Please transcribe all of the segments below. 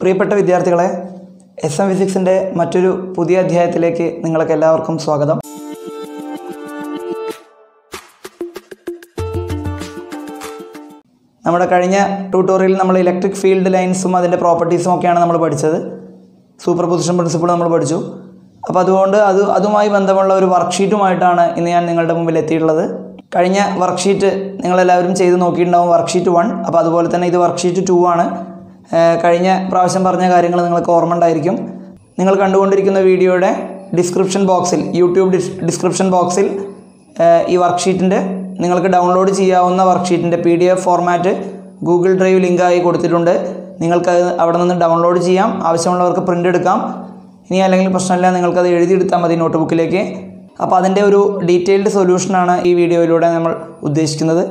പ്രിയപ്പെട്ട വിദ്യാർത്ഥികളെ S M ഫിസിക്സിന്റെ മറ്റൊരു പുതിയ അധ്യായത്തിലേക്ക് നിങ്ങൾക്ക് എല്ലാവർക്കും സ്വാഗതം. നമ്മുടെ കഴിഞ്ഞ ട്യൂട്ടോറിയലിൽ നമ്മൾ ഇലക്ട്രിക് ഫീൽഡ് ലൈൻസും അതിന്റെ പ്രോപ്പർട്ടീസും ഒക്കെയാണ് നമ്മൾ പഠിച്ചത്. സൂപ്പർ പൊസിഷൻ പ്രിൻസിപ്പിൾ നമ്മൾ പഠിച്ചു. അപ്പോൾ അതുകൊണ്ട് അത് അതുമായി ബന്ധമുള്ള ഒരു വർക്ക്ഷീറ്റുമായിട്ടാണ് ഇന്ന് ഞാൻ നിങ്ങളുടെ മുമ്പിൽ എത്തിയിട്ടുള്ളത്. കഴിഞ്ഞ വർക്ക്ഷീറ്റ് നിങ്ങളെല്ലാവരും ചെയ്ത് നോക്കിയിട്ടുണ്ടാവും വർക്ക്ഷീറ്റ് വൺ അപ്പോൾ അതുപോലെ തന്നെ ഇത് വർക്ക്ഷീറ്റ് ടു ആണ്. കഴിഞ്ഞ പ്രാവശ്യം പറഞ്ഞ കാര്യങ്ങൾ നിങ്ങൾക്ക് ഓർമ്മ ഉണ്ടായിരിക്കും നിങ്ങൾ കണ്ടുകൊണ്ടിരിക്കുന്ന വീഡിയോയുടെ ഡിസ്ക്രിപ്ഷൻ ബോക്സിൽ യൂട്യൂബ് ഡിസ് ഡിസ്ക്രിപ്ഷൻ ബോക്സിൽ ഈ വർക്ക്ഷീറ്റിന്റെ നിങ്ങൾക്ക് ഡൗൺലോഡ് ചെയ്യാവുന്ന വർക്ക്ഷീറ്റിന്റെ P D F format Google drive ലിങ്കായി കൊടുത്തിട്ടുണ്ട്. നിങ്ങൾക്ക് അവിടെ നിന്ന് ഡൗൺലോഡ് ചെയ്യാം. ആവശ്യമുള്ളവർക്ക് പ്രിന്റ് എടുക്കാം. ഇനി അല്ലെങ്കിൽ പ്രശ്നമില്ല നിങ്ങൾക്കത് എഴുതിയെടുത്താൽ മതി നോട്ട്ബുക്കിലേക്ക്. അപ്പോൾ അതിന്റെ ഒരു ഡീറ്റെയിൽഡ് സൊല്യൂഷനാണ് ഈ വീഡിയോയിലൂടെ നമ്മൾ ഉദ്ദേശിക്കുന്നത്.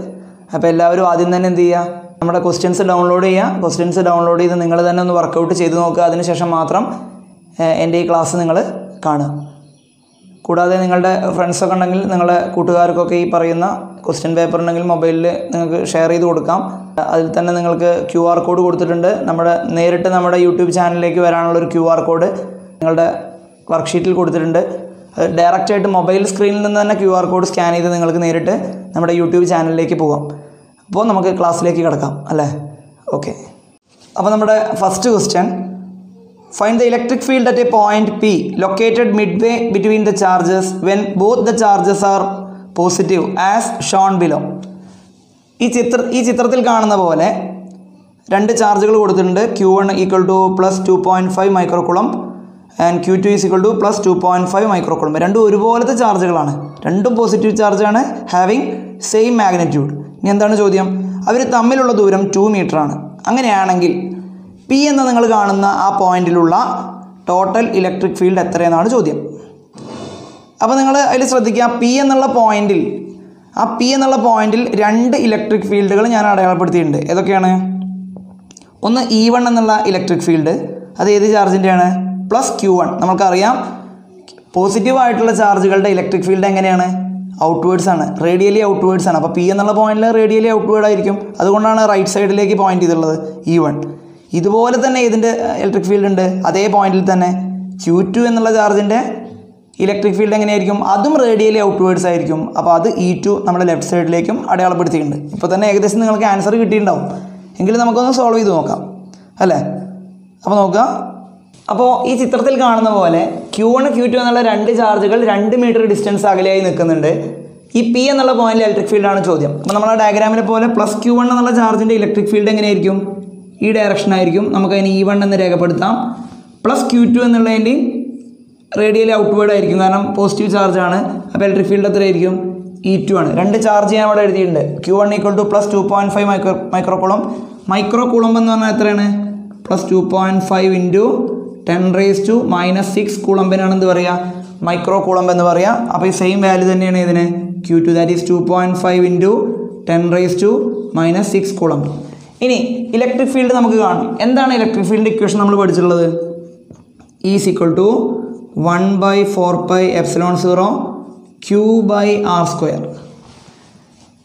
അപ്പോൾ എല്ലാവരും ആദ്യം തന്നെ എന്ത് ചെയ്യുക? നമ്മുടെ ക്വസ്റ്റ്യൻസ് ഡൗൺലോഡ് ചെയ്യുക. ക്വസ്റ്റ്യൻസ് ഡൗൺലോഡ് ചെയ്ത് നിങ്ങൾ തന്നെ ഒന്ന് വർക്കൗട്ട് ചെയ്ത് നോക്കുക. അതിനുശേഷം മാത്രം എന്റെ ഈ ക്ലാസ് നിങ്ങൾ കാണുക. കൂടാതെ നിങ്ങളുടെ ഫ്രണ്ട്സൊക്കെ ഉണ്ടെങ്കിൽ നിങ്ങളുടെ കൂട്ടുകാർക്കൊക്കെ ഈ പറയുന്ന ക്വസ്റ്റ്യൻ പേപ്പർ ഉണ്ടെങ്കിൽ മൊബൈലിൽ നിങ്ങൾക്ക് ഷെയർ ചെയ്ത് കൊടുക്കാം. അതിൽ തന്നെ നിങ്ങൾക്ക് ക്യു ആർ കോഡ് കൊടുത്തിട്ടുണ്ട്. നമ്മുടെ നേരിട്ട് നമ്മുടെ യൂട്യൂബ് ചാനലിലേക്ക് വരാനുള്ള ഒരു ക്യു ആർ കോഡ് നിങ്ങളുടെ വർക്ക്ഷീറ്റിൽ കൊടുത്തിട്ടുണ്ട്. അത് ഡയറക്റ്റ് ആയിട്ട് മൊബൈൽ സ്ക്രീനിൽ നിന്ന് തന്നെ ക്യു ആർ കോഡ് സ്കാൻ ചെയ്ത് നിങ്ങൾക്ക് നേരിട്ട് നമ്മുടെ യൂട്യൂബ് ചാനലിലേക്ക് പോകാം. അപ്പോൾ നമുക്ക് ക്ലാസ്സിലേക്ക് കിടക്കാം അല്ലേ? ഓക്കെ അപ്പോൾ നമ്മുടെ first question find the electric field at a point P located midway between the charges when both the charges are positive as shown below ഈ ചിത്ര ഈ ചിത്രത്തിൽ കാണുന്ന പോലെ രണ്ട് ചാർജുകൾ കൊടുത്തിട്ടുണ്ട്. Q one equal to plus two point five microcoulomb and Q two is equal to plus two point five microcoulomb രണ്ടും ഒരുപോലത്തെ ചാർജുകളാണ് രണ്ടും പോസിറ്റീവ് ചാർജാണ് ഹാവിങ് സെയിം മാഗ്നറ്റ്യൂഡ് ഇനി എന്താണ് ചോദ്യം? അവർ തമ്മിലുള്ള ദൂരം ടു ആണ്. അങ്ങനെയാണെങ്കിൽ പി എന്ന് നിങ്ങൾ കാണുന്ന ആ പോയിന്റിലുള്ള ടോട്ടൽ ഇലക്ട്രിക് ഫീൽഡ് എത്രയെന്നാണ് ചോദ്യം. അപ്പോൾ നിങ്ങൾ അതിൽ ശ്രദ്ധിക്കുക പി എന്നുള്ള പോയിന്റിൽ ആ പി എന്നുള്ള പോയിന്റിൽ രണ്ട് ഇലക്ട്രിക് ഫീൽഡുകൾ ഞാൻ അടയാളപ്പെടുത്തിയിട്ടുണ്ട്. ഏതൊക്കെയാണ്? ഒന്ന് ഇ വൺ എന്നുള്ള ഇലക്ട്രിക് ഫീൽഡ് അത് ഏത് ചാർജിന്റെയാണ് പ്ലസ് ക്യു വൺ നമുക്കറിയാം പോസിറ്റീവ് ആയിട്ടുള്ള ചാർജുകളുടെ ഇലക്ട്രിക് ഫീൽഡ് എങ്ങനെയാണ്? ഔട്ട്വേർഡ്സ് ആണ്. റേഡിയലി ഔട്ട്വേർഡ്സ് ആണ്. അപ്പോൾ പി എന്നുള്ള പോയിന്റിൽ റേഡിയലി ഔട്ട്വേർഡ് ആയിരിക്കും. അതുകൊണ്ടാണ് റൈറ്റ് സൈഡിലേക്ക് പോയിന്റ് ചെയ്തുള്ളത് ഇ വൺ ഇതുപോലെ തന്നെ ഇതിന്റെ ഇലക്ട്രിക് ഫീൽഡ് ഉണ്ട്. അതേ പോയിന്റിൽ തന്നെ ക്യൂ ടു എന്നുള്ള ചാർജിന്റെ ഇലക്ട്രിക് ഫീൽഡ് എങ്ങനെയായിരിക്കും? അതും റേഡിയലി ഔട്ട്വേർഡ്സ് ആയിരിക്കും. അപ്പോൾ അത് ഇ ടു നമ്മുടെ ലെഫ്റ്റ് സൈഡിലേക്കും അടയാളപ്പെടുത്തിയിട്ടുണ്ട്. ഇപ്പോൾ തന്നെ ഏകദേശം നിങ്ങൾക്ക് ആൻസർ കിട്ടിയിട്ടുണ്ടാവും. എങ്കിലും നമുക്കൊന്ന് സോൾവ് ചെയ്ത് നോക്കാം. അല്ലേ? അപ്പോൾ നോക്കുക. അപ്പോൾ ഈ ചിത്രത്തിൽ കാണുന്ന പോലെ ക്യൂ വൺ ക്യൂ ടു എന്നുള്ള രണ്ട് ചാർജുകൾ രണ്ട് മീറ്റർ ഡിസ്റ്റൻസ് അകലെയായി നിൽക്കുന്നുണ്ട്. ഈ പി എന്നുള്ള പോയിന്റിൽ ഇലക്ട്രിക് ഫീൽഡാണ് ചോദ്യം. അപ്പോൾ നമ്മൾ ആ ഡയഗ്രാമിനെ പോലെ പ്ലസ് ക്യൂ വൺ എന്നുള്ള ചാർജിന്റെ ഇലക്ട്രിക് ഫീൽഡ് എങ്ങനെയായിരിക്കും? ഈ ഡയറക്ഷൻ ആയിരിക്കും. നമുക്ക് അതിന് ഇ വൺ എന്ന് രേഖപ്പെടുത്താം. പ്ലസ് ക്യൂ ടു എന്നുള്ളതിന്റെയും റേഡിയലി ഔട്ട്വേർഡ് ആയിരിക്കും. കാരണം പോസിറ്റീവ് ചാർജ് ആണ്. അപ്പോൾ ഇലക്ട്രിക് ഫീൽഡ് എത്രയായിരിക്കും? ഇ ടു ആണ്. രണ്ട് ചാർജ് ഞാൻ അവിടെ എഴുതിയിട്ടുണ്ട്. Q one equal to plus two point five micro micro coulomb micro coulomb എന്ന് പറഞ്ഞാൽ എത്രയാണ്? Plus two point five into ten raise to minus six കുളമ്പിനാണ് എന്ത് പറയുക മൈക്രോ കുളമ്പ് എന്ന് പറയുക അപ്പോൾ ഈ സെയിം വാല്യൂ തന്നെയാണ് ഇതിന്. Q two that is two point five into ten raise to minus six coulomb. ഇനി ഇലക്ട്രിക് ഫീൽഡ് നമുക്ക് കാണാം. എന്താണ് ഇലക്ട്രിക് ഫീൽഡ് ഇക്വേഷൻ നമ്മൾ പഠിച്ചിട്ടുള്ളത്? Is equal to one by four by epsilon zero Q by R square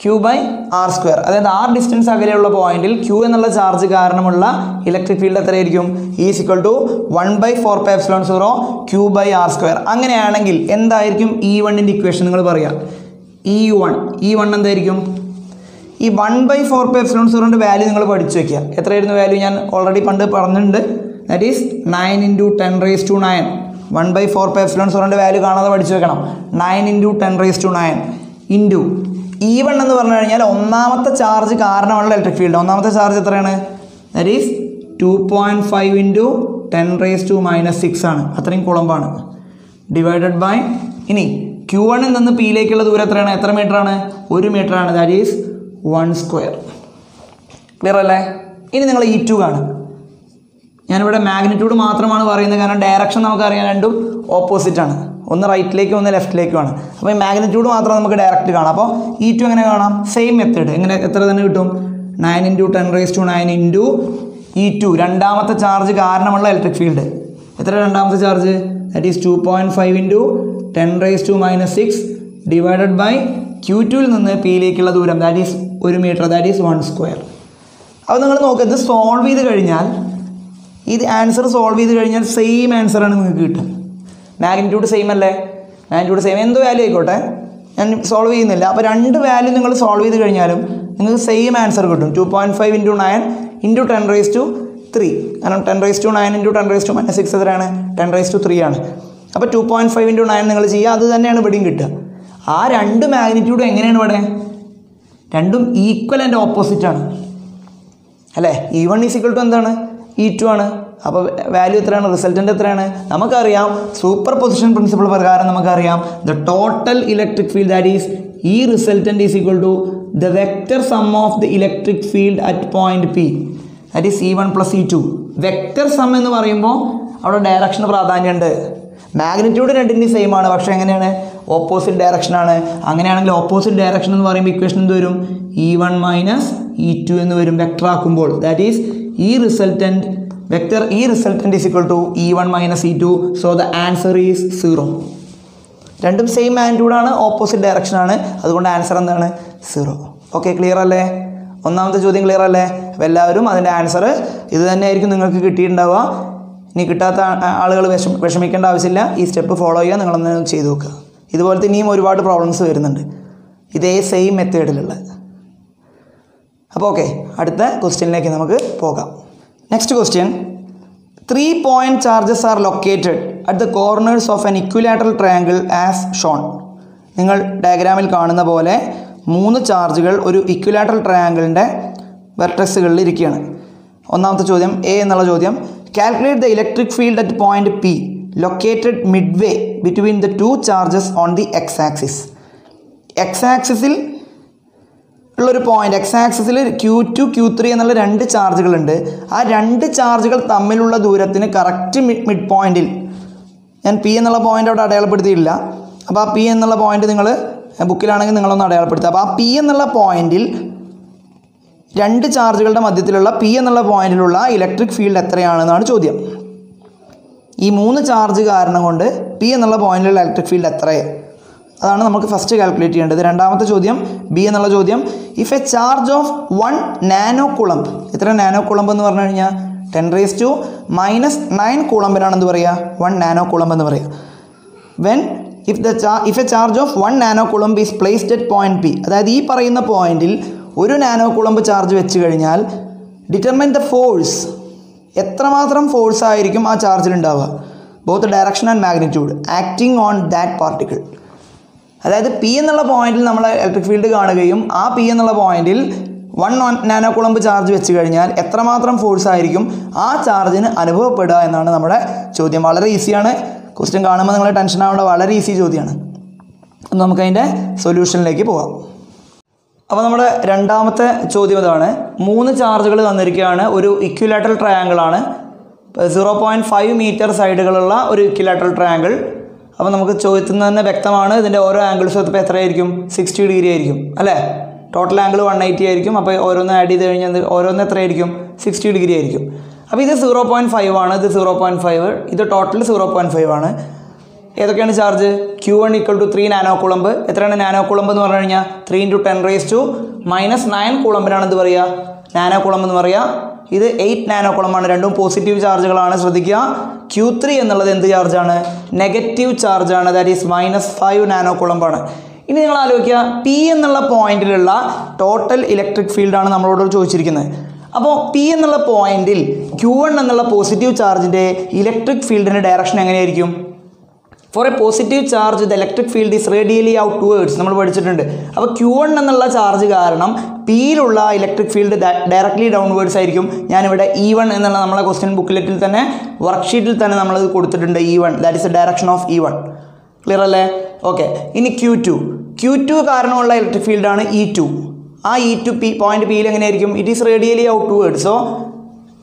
Q by R square അതായത് R distance അകലെയുള്ള പോയിന്റിൽ Q എന്നുള്ള ചാർജ് കാരണമുള്ള ഇലക്ട്രിക് ഫീൽഡ് എത്രയായിരിക്കും? Is equal to one by four pi epsilon zero Q by R square അങ്ങനെയാണെങ്കിൽ എന്തായിരിക്കും E വണ്ണിന്റെ equation നിങ്ങൾ പറയാം? ഇ വൺ ഇ വൺ എന്തായിരിക്കും? E one by four pi epsilon സീറോന്റെ value നിങ്ങൾ പഠിച്ചു വയ്ക്കുക എത്രയായിരുന്നു വാല്യൂ ഞാൻ ഓൾറെഡി പണ്ട് പറഞ്ഞിട്ടുണ്ട്. That is nine into ten raise to nine one by four pi epsilon സീറോന്റെ value കാണാതെ പഠിച്ചു വെക്കണം. Nine into ten raise to nine into E one എന്ന് പറഞ്ഞു കഴിഞ്ഞാൽ ഒന്നാമത്തെ ചാർജ് കാരണമുള്ള ഇലക്ട്രിക് ഫീൽഡ് ഒന്നാമത്തെ ചാർജ് എത്രയാണ്? That is two point five into ten raise to minus six ആണ്. അത്രയും കുളമ്പാണ്. ഡിവൈഡഡ് ബൈ ഇനി ക്യു വണ്ണിൽ നിന്ന് പിയിലേക്കുള്ള ദൂരം എത്രയാണ്? എത്ര മീറ്റർ ആണ്? ഒരു മീറ്റർ ആണ്. That is one square clear അല്ലേ? ഇനി നിങ്ങൾ ഇ ടു കാണും ഞാനിവിടെ മാഗ്നിറ്റ്യൂഡ് മാത്രമാണ് പറയുന്നത്. കാരണം ഡയറക്ഷൻ നമുക്കറിയാം രണ്ടും ഓപ്പോസിറ്റാണ് ഒന്ന് റൈറ്റിലേക്കും ഒന്ന് ലെഫ്റ്റിലേക്കുമാണ് അപ്പോൾ ഈ മാഗ്നിറ്റ്യൂഡ് മാത്രം നമുക്ക് ഡയറക്റ്റ് കാണാം. അപ്പോൾ ഇ ടു എങ്ങനെ കാണാം? സെയിം മെത്തേഡ് എങ്ങനെ എത്ര തന്നെ കിട്ടും? Nine into ten raise to nine into E two രണ്ടാമത്തെ ചാർജ് കാരണമുള്ള ഇലക്ട്രിക് ഫീൽഡ് എത്ര രണ്ടാമത്തെ charge that is two point five into ten raise to minus six divided by Q ടുവിൽ നിന്ന് പിയിലേക്കുള്ള ദൂരം. ദാറ്റ് ഈസ് ഒരു metre that is one square അപ്പോൾ നിങ്ങൾ നോക്കുക ഇത് സോൾവ് ചെയ്ത് കഴിഞ്ഞാൽ ഇത് ആൻസർ സോൾവ് ചെയ്ത് കഴിഞ്ഞാൽ സെയിം ആൻസർ ആണ് നിങ്ങൾക്ക് കിട്ടും മാഗ്നിറ്റ്യൂഡ് സെയിം അല്ലേ? മാഗ്നിറ്റ്യൂഡ് സെയിം എന്ത് വാല്യൂ ആയിക്കോട്ടെ? ഞാൻ സോൾവ് ചെയ്യുന്നില്ല. അപ്പോൾ രണ്ട് വാല്യൂ നിങ്ങൾ സോൾവ് ചെയ്ത് കഴിഞ്ഞാലും നിങ്ങൾക്ക് സെയിം ആൻസർ കിട്ടും. Two point five into nine into ten raise to three കാരണം ten raise to nine into ten raise to minus six എത്രയാണ്? ടെൻ റേസ് ടു ത്രീ ആണ്. അപ്പോൾ two point five into nine നിങ്ങൾ ചെയ്യുക. അത് തന്നെയാണ് ഇവിടെയും കിട്ടുക. ആ രണ്ട് മാഗ്നിറ്റ്യൂഡ് എങ്ങനെയാണ് ഇവിടെ? രണ്ടും ഈക്വൽ ആൻഡ് ഓപ്പോസിറ്റ് ആണ്. അല്ലേ? E one is equal to എന്താണ്? ഇ ടു ആണ്. അപ്പോൾ വാല്യൂ എത്രയാണ്? റിസൾട്ടന്റ് എത്രയാണ്? നമുക്കറിയാം. സൂപ്പർ പൊസിഷൻ പ്രിൻസിപ്പിൾ പ്രകാരം നമുക്കറിയാം. The total electric field that is E resultant is equal to the vector sum of the electric field at point P that is E one plus E two vector sum എന്ന് പറയുമ്പോൾ അവിടെ direction പ്രാധാന്യമുണ്ട് magnitude രണ്ടിന്റെ same ആണ്. പക്ഷേ എങ്ങനെയാണ്? Opposite ഡയറക്ഷനാണ് അങ്ങനെയാണെങ്കിൽ opposite direction എന്ന് പറയുമ്പോൾ ഇക്വേഷൻ എന്ത് വരും? E one minus E two എന്ന് വരും. വെക്ടർ ആക്കുമ്പോൾ. That is E resultant vector E resultant is equal to E one minus E two so the answer is zero രണ്ടും സെയിം ആന്റൂഡാണ് ഓപ്പോസിറ്റ് ഡയറക്ഷനാണ് അതുകൊണ്ട് ആൻസർ എന്താണ്? സീറോ ഓക്കെ ക്ലിയർ അല്ലേ? ഒന്നാമത്തെ ചോദ്യം ക്ലിയർ അല്ലേ? അപ്പോൾ എല്ലാവരും അതിന്റെ ആൻസർ ഇത് തന്നെയായിരിക്കും നിങ്ങൾക്ക് കിട്ടിയിട്ടുണ്ടാവുക. ഇനി കിട്ടാത്ത ആളുകൾ വിഷമ വിഷമിക്കേണ്ട ആവശ്യമില്ല. ഈ സ്റ്റെപ്പ് ഫോളോ ചെയ്യുക നിങ്ങളൊന്ന് ചെയ്തു നോക്കുക. ഇതുപോലത്തെ ഇനിയും ഒരുപാട് പ്രോബ്ലംസ് വരുന്നുണ്ട്. ഇതേ സെയിം മെത്തേഡിലുള്ള അപ്പോൾ ഓക്കെ അടുത്ത ക്വസ്റ്റ്യനിലേക്ക് നമുക്ക് പോകാം. Next question three point charges are located at the corners of an equilateral triangle as shown നിങ്ങൾ ഡയഗ്രാമിൽ കാണുന്ന പോലെ മൂന്ന് ചാർജുകൾ ഒരു ഇക്വിലാറ്ററൽ ട്രയാങ്കിളിന്റെ വെർട്ടക്സുകളിൽ ഇരിക്കുകയാണ്. ഒന്നാമത്തെ ചോദ്യം എ എന്നുള്ള ചോദ്യം. Calculate the electric field at point P located midway between the two charges on the X axis X ആക്സിസിൽ ഉള്ളൊരു പോയിന്റ് എക്സ് ആക്സിസിൽ ക്യൂ ടു ക്യൂ ത്രീ എന്നുള്ള രണ്ട് ചാർജുകളുണ്ട് ആ രണ്ട് ചാർജുകൾ തമ്മിലുള്ള ദൂരത്തിന് കറക്റ്റ് മിഡ് മിഡ് പോയിന്റിൽ ഞാൻ പി എന്നുള്ള പോയിന്റ് അവിടെ അടയാളപ്പെടുത്തിയിട്ടില്ല. അപ്പോൾ ആ പി എന്നുള്ള പോയിന്റ് നിങ്ങൾ ബുക്കിലാണെങ്കിൽ നിങ്ങളൊന്ന് അടയാളപ്പെടുത്തുക. അപ്പോൾ ആ പി എന്നുള്ള പോയിന്റിൽ രണ്ട് ചാർജുകളുടെ മധ്യത്തിലുള്ള പി എന്നുള്ള പോയിന്റിലുള്ള ഇലക്ട്രിക് ഫീൽഡ് എത്രയാണെന്നാണ് ചോദ്യം. ഈ മൂന്ന് ചാർജ് കാരണം കൊണ്ട് പി എന്നുള്ള പോയിന്റിലുള്ള ഇലക്ട്രിക് ഫീൽഡ് എത്രയാണ് അതാണ് നമുക്ക് ഫസ്റ്റ് കാൽക്കുലേറ്റ് ചെയ്യേണ്ടത്. രണ്ടാമത്തെ ചോദ്യം ബി എന്നുള്ള ചോദ്യം if a charge of one nano coulomb എത്ര നാനോ കുളമ്പ് എന്ന് പറഞ്ഞു കഴിഞ്ഞാൽ ten raise to minus nine കുളമ്പിനാണെന്ന് പറയുക വൺ നാനോ കുളമ്പ് എന്ന് പറയുക വെൻ ഇഫ് ദ ചാ if a charge of one nano coulomb is placed at point P അതായത് ഈ പറയുന്ന പോയിന്റിൽ ഒരു നാനോ കുളമ്പ് ചാർജ് വെച്ച് കഴിഞ്ഞാൽ ഡിറ്റർമൈൻ ദ ഫോഴ്സ് എത്രമാത്രം ഫോഴ്സ് ആയിരിക്കും ആ ചാർജിൽ ഉണ്ടാവുക? Both direction and magnitude acting on that particle അതായത് പി എന്നുള്ള പോയിന്റിൽ നമ്മൾ ഇലക്ട്രിക് ഫീൽഡ് കാണുകയും ആ പി എന്നുള്ള പോയിന്റിൽ വൺ നാനോ കുളമ്പ് ചാർജ് വെച്ച് കഴിഞ്ഞാൽ എത്രമാത്രം ഫോഴ്സ് ആയിരിക്കും ആ ചാർജിന് അനുഭവപ്പെടുക എന്നാണ് നമ്മുടെ ചോദ്യം. വളരെ ഈസിയാണ് ക്വസ്റ്റ്യൻ കാണുമ്പോൾ നിങ്ങളെ ടെൻഷൻ ആവേണ്ട. വളരെ ഈസി ചോദ്യമാണ് അപ്പം നമുക്കതിന്റെ സൊല്യൂഷനിലേക്ക് പോകാം അപ്പോൾ നമ്മുടെ രണ്ടാമത്തെ ചോദ്യം ഇതാണ്. മൂന്ന് ചാർജുകൾ തന്നിരിക്കുകയാണ് ഒരു ഇക്വിലാറ്ററൽ ട്രയാങ്കിൾ ആണ്. സീറോ പോയിന്റ് ഫൈവ് മീറ്റർ സൈഡുകളുള്ള ഒരു ഇക്വിലാറ്ററൽ ട്രയാങ്കിൾ അപ്പോൾ നമുക്ക് ചോദ്യത്തിൽ നിന്ന് തന്നെ വ്യക്തമാണ്. ഇതിന്റെ ഓരോ ആംഗിൾസ് ഇപ്പോൾ എത്രയായിരിക്കും? സിക്സ്റ്റി ഡിഗ്രി ആയിരിക്കും അല്ലേ? ടോട്ടൽ ആംഗിൾ വൺ എയ്റ്റി ആയിരിക്കും. അപ്പോൾ ഓരോന്ന് ആഡ് ചെയ്ത് കഴിഞ്ഞാൽ ഓരോന്ന് എത്രയായിരിക്കും? സിക്സ്റ്റി ഡിഗ്രി ആയിരിക്കും. അപ്പോൾ ഇത് സീറോ പോയിന്റ് ഫൈവ് ആണ്. ഇത് സീറോ പോയിന്റ് ഫൈവ് ഇത് ടോട്ടൽ സീറോ പോയിന്റ് ഫൈവ് ആണ്. ഏതൊക്കെയാണ് charge Q one equal to three nano coulomb എത്രയാണ് നാനോ കുളമ്പ് എന്ന് പറഞ്ഞു കഴിഞ്ഞാൽ three into ten raise to minus nine കുളമ്പിനാണ് എന്ത് പറയുക. നാനോ കുളം എന്ന് പറയുക ഇത് എയ്റ്റ് നാനോ കുളമാണ് രണ്ടും പോസിറ്റീവ് ചാർജുകളാണ് ശ്രദ്ധിക്കുക. ക്യൂ ത്രീ എന്നുള്ളത് എന്ത് ചാർജാണ് negative ചാർജാണ് that is minus five nano കുളമ്പാണ് ഇനി നിങ്ങൾ ആലോചിക്കുക. പി എന്നുള്ള പോയിന്റിലുള്ള ടോട്ടൽ ഇലക്ട്രിക് ഫീൽഡാണ് നമ്മളോട് ചോദിച്ചിരിക്കുന്നത്. അപ്പോൾ പി എന്നുള്ള പോയിന്റിൽ ക്യൂ വൺ എന്നുള്ള പോസിറ്റീവ് ചാർജിന്റെ ഇലക്ട്രിക് ഫീൽഡിന്റെ ഡയറക്ഷൻ എങ്ങനെയായിരിക്കും? For a positive charge the electric field is radially outwards നമ്മൾ പഠിച്ചിട്ടുണ്ട്. അപ്പോൾ ക്യൂ വൺ എന്നുള്ള ചാർജ് കാരണം പിയിലുള്ള ഇലക്ട്രിക് ഫീൽഡ് ഡയറക്ട്ലി ഡൗൺവേർഡ്സ് ആയിരിക്കും. ഞാനിവിടെ ഇ വൺ എന്നുള്ള നമ്മളെ ക്വസ്റ്റ്യൻ ബുക്ക്ലെറ്റിൽ തന്നെ വർക്ക്ഷീറ്റിൽ തന്നെ നമ്മൾ കൊടുത്തിട്ടുണ്ട് E one that is a direction of E one clear അല്ലേ? ഓക്കെ ഇനി ക്യൂ ടു ക്യൂ ടു കാരണമുള്ള ഇലക്ട്രിക് ഫീൽഡാണ് ഇ ടു ആ ഇ ടു പി പോയിന്റ് പിയിൽ എങ്ങനെയായിരിക്കും? It is radially outward so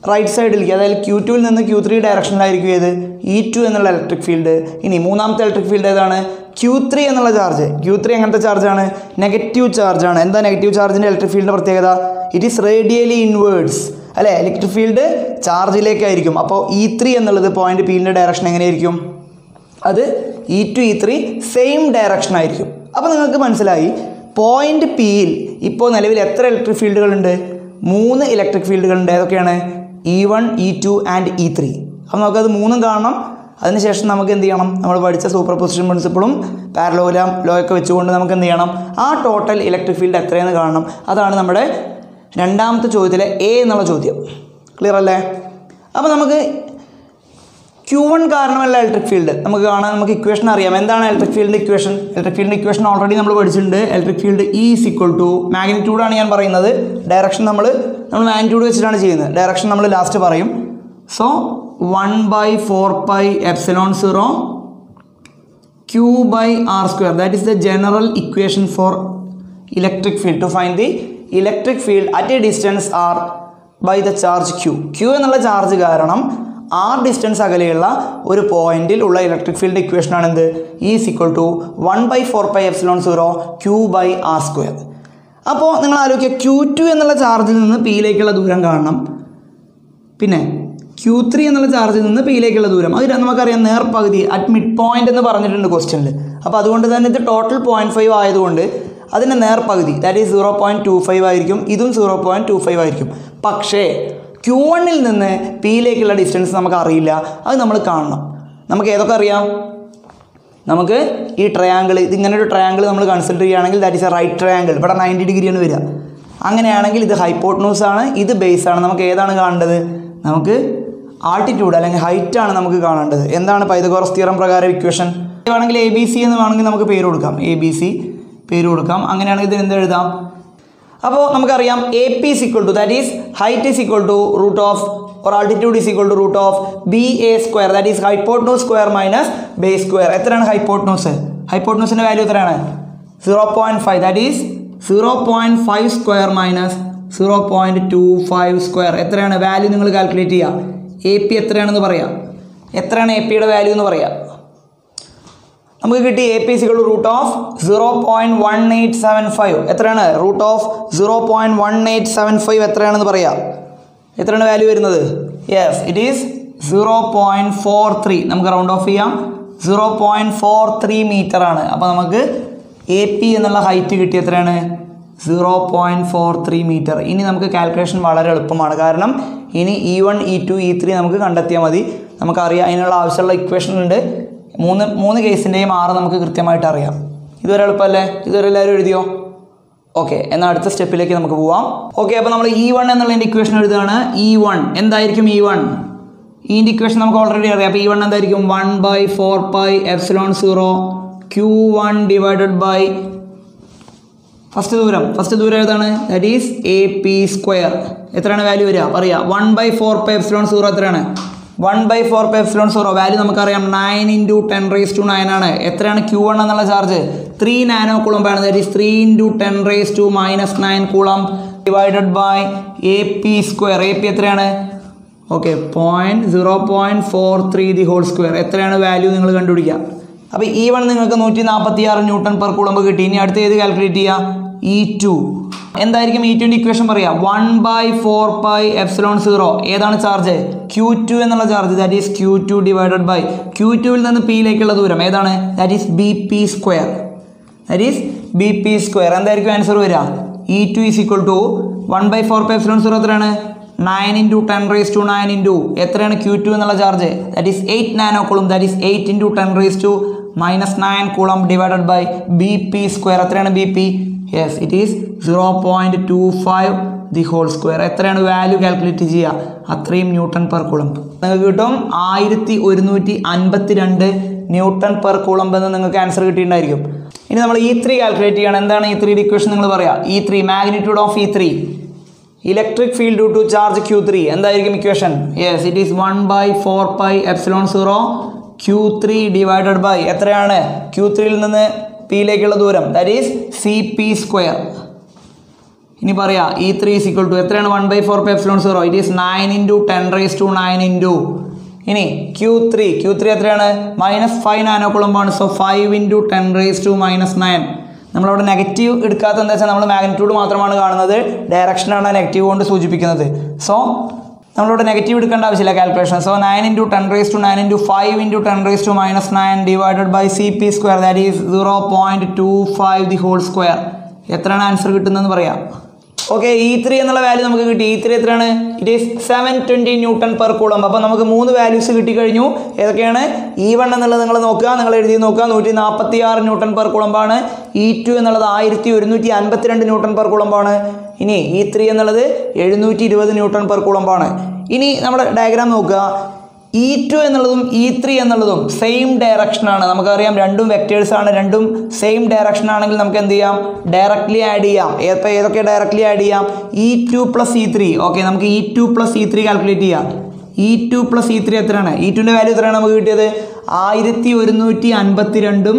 right സൈഡിലേക്ക് അതായത് ക്യൂ ടുവിൽ നിന്ന് ക്യൂ ത്രീ ഡയറക്ഷനിലായിരിക്കും ഏത്? ഇ ടു എന്നുള്ള ഇലക്ട്രിക് ഫീൽഡ് ഇനി മൂന്നാമത്തെ ഇലക്ട്രിക് ഫീൽഡ് ഏതാണ്? ക്യൂ ത്രീ എന്നുള്ള ചാർജ് ക്യൂ ത്രീ എങ്ങനത്തെ ചാർജാണ് നെഗറ്റീവ് ചാർജാണ് എന്താ നെഗറ്റീവ് ചാർജിന്റെ ഇലക്ട്രിക് ഫീൽഡിന്റെ പ്രത്യേകത? ഇറ്റ് ഈസ് റേഡിയലി ഇൻവേർഡ്സ് അല്ലേ? ഇലക്ട്രിക് ഫീൽഡ് ചാർജിലേക്കായിരിക്കും അപ്പോൾ ഇ ത്രീ എന്നുള്ളത് പോയിന്റ് പിയിന്റെ ഡയറക്ഷൻ എങ്ങനെയായിരിക്കും? അത് E two E three same direction ആയിരിക്കും. അപ്പോൾ നിങ്ങൾക്ക് മനസ്സിലായി പോയിന്റ് പിയിൽ ഇപ്പോൾ നിലവിൽ എത്ര ഇലക്ട്രിക് ഫീൽഡുകളുണ്ട് മൂന്ന് ഇലക്ട്രിക് ഫീൽഡുകളുണ്ട് ഏതൊക്കെയാണ്? E one E two and E three അപ്പോൾ നമുക്കത് മൂന്നും കാണണം. അതിനുശേഷം നമുക്ക് എന്ത് ചെയ്യണം? നമ്മൾ പഠിച്ച സൂപ്പർ പൊസിഷൻ പ്രിൻസിപ്പിളും പാരലോഗ്രാം ലോ ഒക്കെ വെച്ചുകൊണ്ട് നമുക്ക് എന്ത് ചെയ്യണം? ആ ടോട്ടൽ ഇലക്ട്രിക് ഫീൽഡ് എത്രയെന്ന് കാണണം. അതാണ് നമ്മുടെ രണ്ടാമത്തെ ചോദ്യത്തിലെ എ എന്നുള്ള ചോദ്യം. ക്ലിയർ അല്ലേ? അപ്പോൾ നമുക്ക് ക്യൂ വൺ കാരണമല്ല ഇലക്ട്രിക് ഫീൽഡ് നമുക്ക് കാണാൻ നമുക്ക് ഇക്വേഷൻ അറിയാം. എന്താണ് ഇലക്ട്രിക് ഫീൽഡിന്റെ ഇക്വേഷൻ ഇലക്ട്രിക് ഫീൽഡിന്റെ ഇക്വേഷൻ ഓൾറെഡി നമ്മൾ പഠിച്ചിട്ടുണ്ട്. Electric field E is equal to മാഗ്നിറ്റ്യൂഡാണ് ഞാൻ പറയുന്നത്. ഡയറക്ഷൻ നമ്മൾ നമ്മൾ മാഗ്നിറ്റ്യൂഡ് വെച്ചിട്ടാണ് ചെയ്യുന്നത്. ഡയറക്ഷൻ നമ്മൾ ലാസ്റ്റ് പറയും. So one by four by epsilon zero Q by R square that is the general equation for electric field to find the electric field at a distance R by the charge Q Q എന്നുള്ള charge കാരണം R distance അകലെയുള്ള ഒരു പോയിന്റിൽ ഉള്ള electric field എന്ത് is equal to one by four pi epsilon zero Q by R square അപ്പോൾ നിങ്ങൾ ആലോചിക്കുക ക്യൂ ടു എന്നുള്ള ചാർജിൽ നിന്ന് പിയിലേക്കുള്ള ദൂരം കാണണം. പിന്നെ ക്യൂ ത്രീ എന്നുള്ള ചാർജിൽ നിന്ന് പിയിലേക്കുള്ള ദൂരം. അത് നമുക്കറിയാം നേർപകുതി അറ്റ് മിഡ് പോയിന്റ് എന്ന് പറഞ്ഞിട്ടുണ്ട് ക്വസ്റ്റ്യനിൽ അപ്പോൾ അതുകൊണ്ട് തന്നെ ഇത് ടോട്ടൽ പോയിന്റ് ഫൈവ് ആയതുകൊണ്ട് അതിന്റെ നേർപകുതി that is zero point two five ആയിരിക്കും. ഇതും സീറോ പോയിന്റ് ടു ഫൈവ് ആയിരിക്കും. പക്ഷേ ക്യൂ വണ്ണിൽ നിന്ന് പിയിലേക്കുള്ള ഡിസ്റ്റൻസ് നമുക്ക് അറിയില്ല. അത് നമ്മൾ കാണണം. നമുക്ക് ഏതൊക്കെ അറിയാം? നമുക്ക് ഈ ട്രയാങ്കിൾ ഇതിങ്ങനെ ഒരു ട്രയാങ്കിൾ നമ്മൾ കൺസിഡർ ചെയ്യുകയാണെങ്കിൽ that is a right triangle ഇവിടെ നയന്റി ഡിഗ്രിയാണ് വരിക. അങ്ങനെയാണെങ്കിൽ ഇത് ഹൈപ്പോട്ട്നൂസ് ആണ് ഇത് ബേസ് ആണ്. നമുക്ക് ഏതാണ് കാണേണ്ടത്? നമുക്ക് ആൾട്ടിറ്റ്യൂഡ് അല്ലെങ്കിൽ ഹൈറ്റ് ആണ് നമുക്ക് കാണേണ്ടത്. എന്താണ് പൈതഗോറസ് തിയറം പ്രകാരം ഇക്വേഷൻ വേണമെങ്കിൽ എ ബി സി എന്ന് വേണമെങ്കിൽ നമുക്ക് പേര് കൊടുക്കാം. എ ബി സി പേര് കൊടുക്കാം. അങ്ങനെയാണെങ്കിൽ ഇതിന് എന്ത് എഴുതാം? അപ്പോൾ നമുക്കറിയാം A P is equal to that is height is equal to root of or altitude is equal to root of B A square that is hypotenuse square minus base square എത്രയാണ് hypotenuse ഹൈപ്പോട്ട്നൂസിന്റെ value എത്രയാണ്? Zero point five that is zero point five square minus zero point two five square എത്രയാണ് value നിങ്ങൾ calculate ചെയ്യുക? A P എത്രയാണെന്ന് പറയാം. എത്രയാണ് A പിയുടെ വാല്യൂ എന്ന് പറയാം? നമുക്ക് കിട്ടി A P is equal root of zero point one eight seven five എത്രയാണ്? Root of zero point one eight seven five എത്രയാണെന്ന് പറയാം? എത്രയാണ് വാല്യൂ വരുന്നത്? Yes it is zero point four three നമുക്ക് റൗണ്ട് ഓഫ് ചെയ്യാം. Zero point four three metre ആണ്. അപ്പോൾ നമുക്ക് എ പി എന്നുള്ള ഹൈറ്റ് കിട്ടിയ എത്രയാണ്? Zero point four three metre ഇനി നമുക്ക് കാൽക്കുലേഷൻ വളരെ എളുപ്പമാണ്. കാരണം ഇനി E one E two E three നമുക്ക് കണ്ടെത്തിയാൽ മതി. നമുക്കറിയാം അതിനുള്ള ആവശ്യമുള്ള ഇക്വേഷൻ ഉണ്ട്. മൂന്ന് മൂന്ന് കേസിന്റെയും ആറ് നമുക്ക് കൃത്യമായിട്ട് അറിയാം. ഇതുവരെ എളുപ്പമല്ലേ? ഇതുവരെ എല്ലാവരും എഴുതിയോ? ഓക്കെ എന്നാൽ അടുത്ത സ്റ്റെപ്പിലേക്ക് നമുക്ക് പോവാം. ഓക്കെ അപ്പോൾ നമ്മൾ ഇ വൺ എന്നുള്ളതിന്റെ ഇക്വേഷൻ എഴുതുകയാണ്. ഇ വൺ എന്തായിരിക്കും ഇ വൺ ഇതിന്റെ ഇക്വേഷൻ നമുക്ക് ഓൾറെഡി അറിയാം. അപ്പോൾ ഇ വൺ എന്തായിരിക്കും? One by four by epsilon zero Q one divided by first ദൂരം. ഫസ്റ്റ് ദൂരം ഏതാണ്? That is A P square എത്രയാണ് വാല്യൂ വരിക? പറയാം one by four pi epsilon zero എത്രയാണ്? One by four pi epsilon zero value നമുക്കറിയാം nine into ten raise to nine ആണ്. എത്രയാണ് ക്യൂ വൺ എന്നുള്ള ചാർജ് ത്രീ നാനോ ആണ്. That is three into ten raise to minus nine coulomb divided by A P square A P എത്രയാണ്? Okay point zero point four three the whole square എത്രയാണ് value നിങ്ങൾ കണ്ടുപിടിക്കുക? അപ്പോൾ ഈ one നിങ്ങൾക്ക് നൂറ്റി നാൽപ്പത്തി ആറ് ന്യൂട്ടൺ പെർ കുളമ്പ് കിട്ടി. ഇനി അടുത്ത ഏത് കാൽക്കുലേറ്റ് ചെയ്യുക? ഇ ടു എന്തായിരിക്കും ഈ ടുവിന്റെ ഇക്വേഷൻ പറയുക one by four by epsilon zero ഏതാണ് ചാർജ് ക്യൂ ടു എന്നുള്ള charge that is Q two divided by Q ടുവിൽ നിന്ന് പിയിലേക്കുള്ള ദൂരം ഏതാണ്? That is B P square that is B P square എന്തായിരിക്കും ആൻസർ വരിക? E two is equal to one by four by epsilon zero എത്രയാണ്? Nine into ten raise to nine into എത്രയാണ് Q two എന്നുള്ള charge that is eight nano coulomb that is eight into ten raise to minus nine coulomb divided by B P square എത്രയാണ് B P yes it is zero point two five the whole square എത്രയാണ് value calculate ചെയ്യുക? അത്രയും newton per കുളം നിങ്ങൾക്ക് കിട്ടും ആയിരത്തി ഒരുന്നൂറ്റി അൻപത്തി രണ്ട് ന്യൂട്ടൺ പെർ കുളം എന്ന് നിങ്ങൾക്ക് ആൻസർ കിട്ടിയിട്ടുണ്ടായിരിക്കും. ഇനി നമ്മൾ ഇ ത്രീ കാൽക്കുലേറ്റ് ചെയ്യണം. എന്താണ് ഇ ത്രീ ഇക്വേഷൻ നിങ്ങൾ പറയാം? E three magnitude of E three electric field due to charge Q three എന്തായിരിക്കും equation yes it is one by four by epsilon zero Q three divided by എത്രയാണ്? Q ത്രീയിൽ നിന്ന് പിയിലേക്കുള്ള ദൂരം. That is C P square ഇനി പറയാം E three is equal to എത്രയാണ്? One by four pi epsilon zero it is nine into ten raise to nine into ഇനി Q three Q three എത്രയാണ്? Minus five nano കുളമ്പാണ് so five into ten raise to minus nine നമ്മളവിടെ negative എടുക്കാത്ത എന്താ വെച്ചാൽ നമ്മൾ magnitude മാത്രമാണ് കാണുന്നത്. ഡയറക്ഷനാണ് negative കൊണ്ട് സൂചിപ്പിക്കുന്നത്. സോ നമ്മളിവിടെ നെഗറ്റീവ് എടുക്കേണ്ട ആവശ്യമില്ല calculation so nine into ten raise to nine into five into ten raise to minus nine divided by C P square that is zero point two five the whole square എത്രയാണ് answer കിട്ടുന്നതെന്ന് പറയാം. Okay E three എന്നുള്ള value നമുക്ക് കിട്ടി. E three എത്രയാണ്? It is seven twenty newton per coulomb അപ്പോൾ നമുക്ക് മൂന്ന് വാല്യൂസ് കിട്ടിക്കഴിഞ്ഞു ഏതൊക്കെയാണ്? ഇ വൺ എന്നുള്ളത് നിങ്ങൾ നോക്കുക. നിങ്ങൾ എഴുതി നോക്കുക. നൂറ്റി നാൽപ്പത്തി ആറ് ന്യൂട്ടൺ പെർ കുളമ്പാണ് ഇ ടു എന്നുള്ളത് ആയിരത്തി ഒരുന്നൂറ്റി അൻപത്തിരണ്ട് ന്യൂട്ടൺ പെർ കുളമ്പാണ് ഇനി ഇ ത്രീ എന്നുള്ളത് എഴുന്നൂറ്റി ഇരുപത് ന്യൂട്ടൺ പെർ കുളമ്പാണ്. ഇനി നമ്മുടെ ഡയഗ്രാം നോക്കുക. ഇ ടു എന്നുള്ളതും ഇ ത്രീ എന്നുള്ളതും സെയിം ഡയറക്ഷനാണ് നമുക്കറിയാം രണ്ടും വെക്റ്റേഴ്സ് ആണ്. രണ്ടും സെയിം ഡയറക്ഷൻ ആണെങ്കിൽ നമുക്ക് എന്ത് ചെയ്യാം? ഡയറക്റ്റ്ലി ആഡ് ചെയ്യാം. ഇപ്പോൾ ഏതൊക്കെ ഡയറക്റ്റ്ലി ആഡ് ചെയ്യാം? E two plus E three okay നമുക്ക് E two plus E three calculate ചെയ്യാം. E two plus E three എത്രയാണ്? ഇ ടുവിന്റെ വാല്യൂ എത്രയാണ് നമുക്ക് കിട്ടിയത്? ആയിരത്തി ഒരുന്നൂറ്റി അൻപത്തി രണ്ടും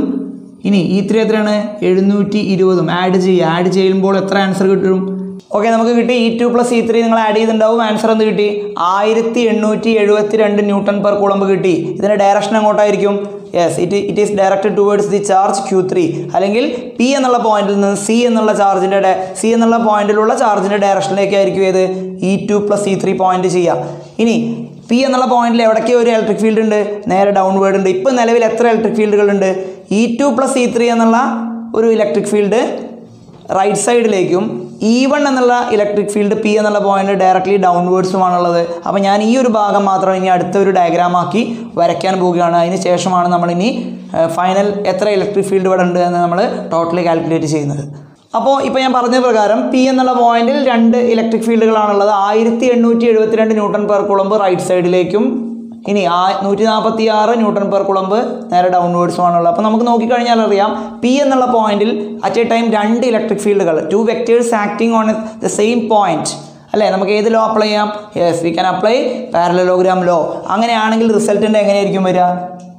ഇനി ഇ ത്രീ എത്രയാണ്? എഴുന്നൂറ്റി ഇരുപതും ആഡ് ചെയ്യുക. ആഡ് ചെയ്യുമ്പോൾ എത്ര ആൻസർ കിട്ടും? ഓക്കെ നമുക്ക് കിട്ടി E two plus E three നിങ്ങൾ ആഡ് ചെയ്തിട്ടുണ്ടാവും. ആൻസർ എന്ത് കിട്ടി? ആയിരത്തി എണ്ണൂറ്റി എഴുപത്തി രണ്ട് ന്യൂട്ടൺ പെർ കുളമ്പ് കിട്ടി. ഇതിന്റെ direction എങ്ങോട്ടായിരിക്കും? Yes it it is directed towards the charge Q three അല്ലെങ്കിൽ പി എന്നുള്ള പോയിന്റിൽ നിന്ന് സി എന്നുള്ള ചാർജിന്റെ സി എന്നുള്ള പോയിന്റിലുള്ള ചാർജിന്റെ ഡയറക്ഷനിലേക്കായിരിക്കും ഏത്? E two plus E three point ചെയ്യുക. ഇനി പി എന്നുള്ള പോയിന്റിൽ എവിടേക്കോ ഒരു ഇലക്ട്രിക് ഫീൽഡ് ഉണ്ട്? നേരെ ഡൗൺവേർഡ് ഉണ്ട്. ഇപ്പോൾ നിലവിൽ എത്ര electric ഫീൽഡുകളുണ്ട് E two plus E three എന്നുള്ള ഒരു ഇലക്ട്രിക് ഫീൽഡ് റൈറ്റ് സൈഡിലേക്കും ഇ വൺ എന്നുള്ള ഇലക്ട്രിക് ഫീൽഡ് പി എന്നുള്ള പോയിന്റ് ഡയറക്റ്റ്ലി ഡൗൺവേർഡ്സുമാണുള്ളത് അപ്പോൾ ഞാൻ ഈ ഒരു ഭാഗം മാത്രം ഇനി അടുത്ത ഒരു ഡയഗ്രാം ആക്കി വരയ്ക്കാൻ പോവുകയാണ്. അതിന് ശേഷമാണ് നമ്മൾ ഇനി ഫൈനൽ എത്ര ഇലക്ട്രിക് ഫീൽഡ് ഇവിടെ ഉണ്ട് എന്ന് നമ്മൾ ടോട്ടലി കാൽക്കുലേറ്റ് ചെയ്യുന്നത്. അപ്പോൾ ഇപ്പോൾ ഞാൻ പറഞ്ഞ പ്രകാരം പി എന്നുള്ള പോയിന്റിൽ രണ്ട് ഇലക്ട്രിക് ഫീൽഡുകളാണുള്ളത് ആയിരത്തി എണ്ണൂറ്റി എഴുപത്തിരണ്ട് ന്യൂട്ടൺ പെർ കുളമ്പ് റൈറ്റ് സൈഡിലേക്കും ഇനി ആ നൂറ്റി നാൽപ്പത്തി ആറ് ന്യൂട്ടൺ പെർ കുളമ്പ് നേരെ ഡൗൺവേർഡ്സുമാണുള്ളത് അപ്പോൾ നമുക്ക് നോക്കിക്കഴിഞ്ഞാൽ അറിയാം പി എന്നുള്ള പോയിന്റിൽ അറ്റ് എ ടൈം രണ്ട് ഇലക്ട്രിക് ഫീൽഡുകൾ two vectors acting on the same point അല്ലേ? നമുക്ക് ഏത് ലോ അപ്ലൈ ചെയ്യാം? Yes we can apply parallelogram law അങ്ങനെയാണെങ്കിൽ റിസൾട്ടിന്റെ എങ്ങനെയായിരിക്കും വരിക?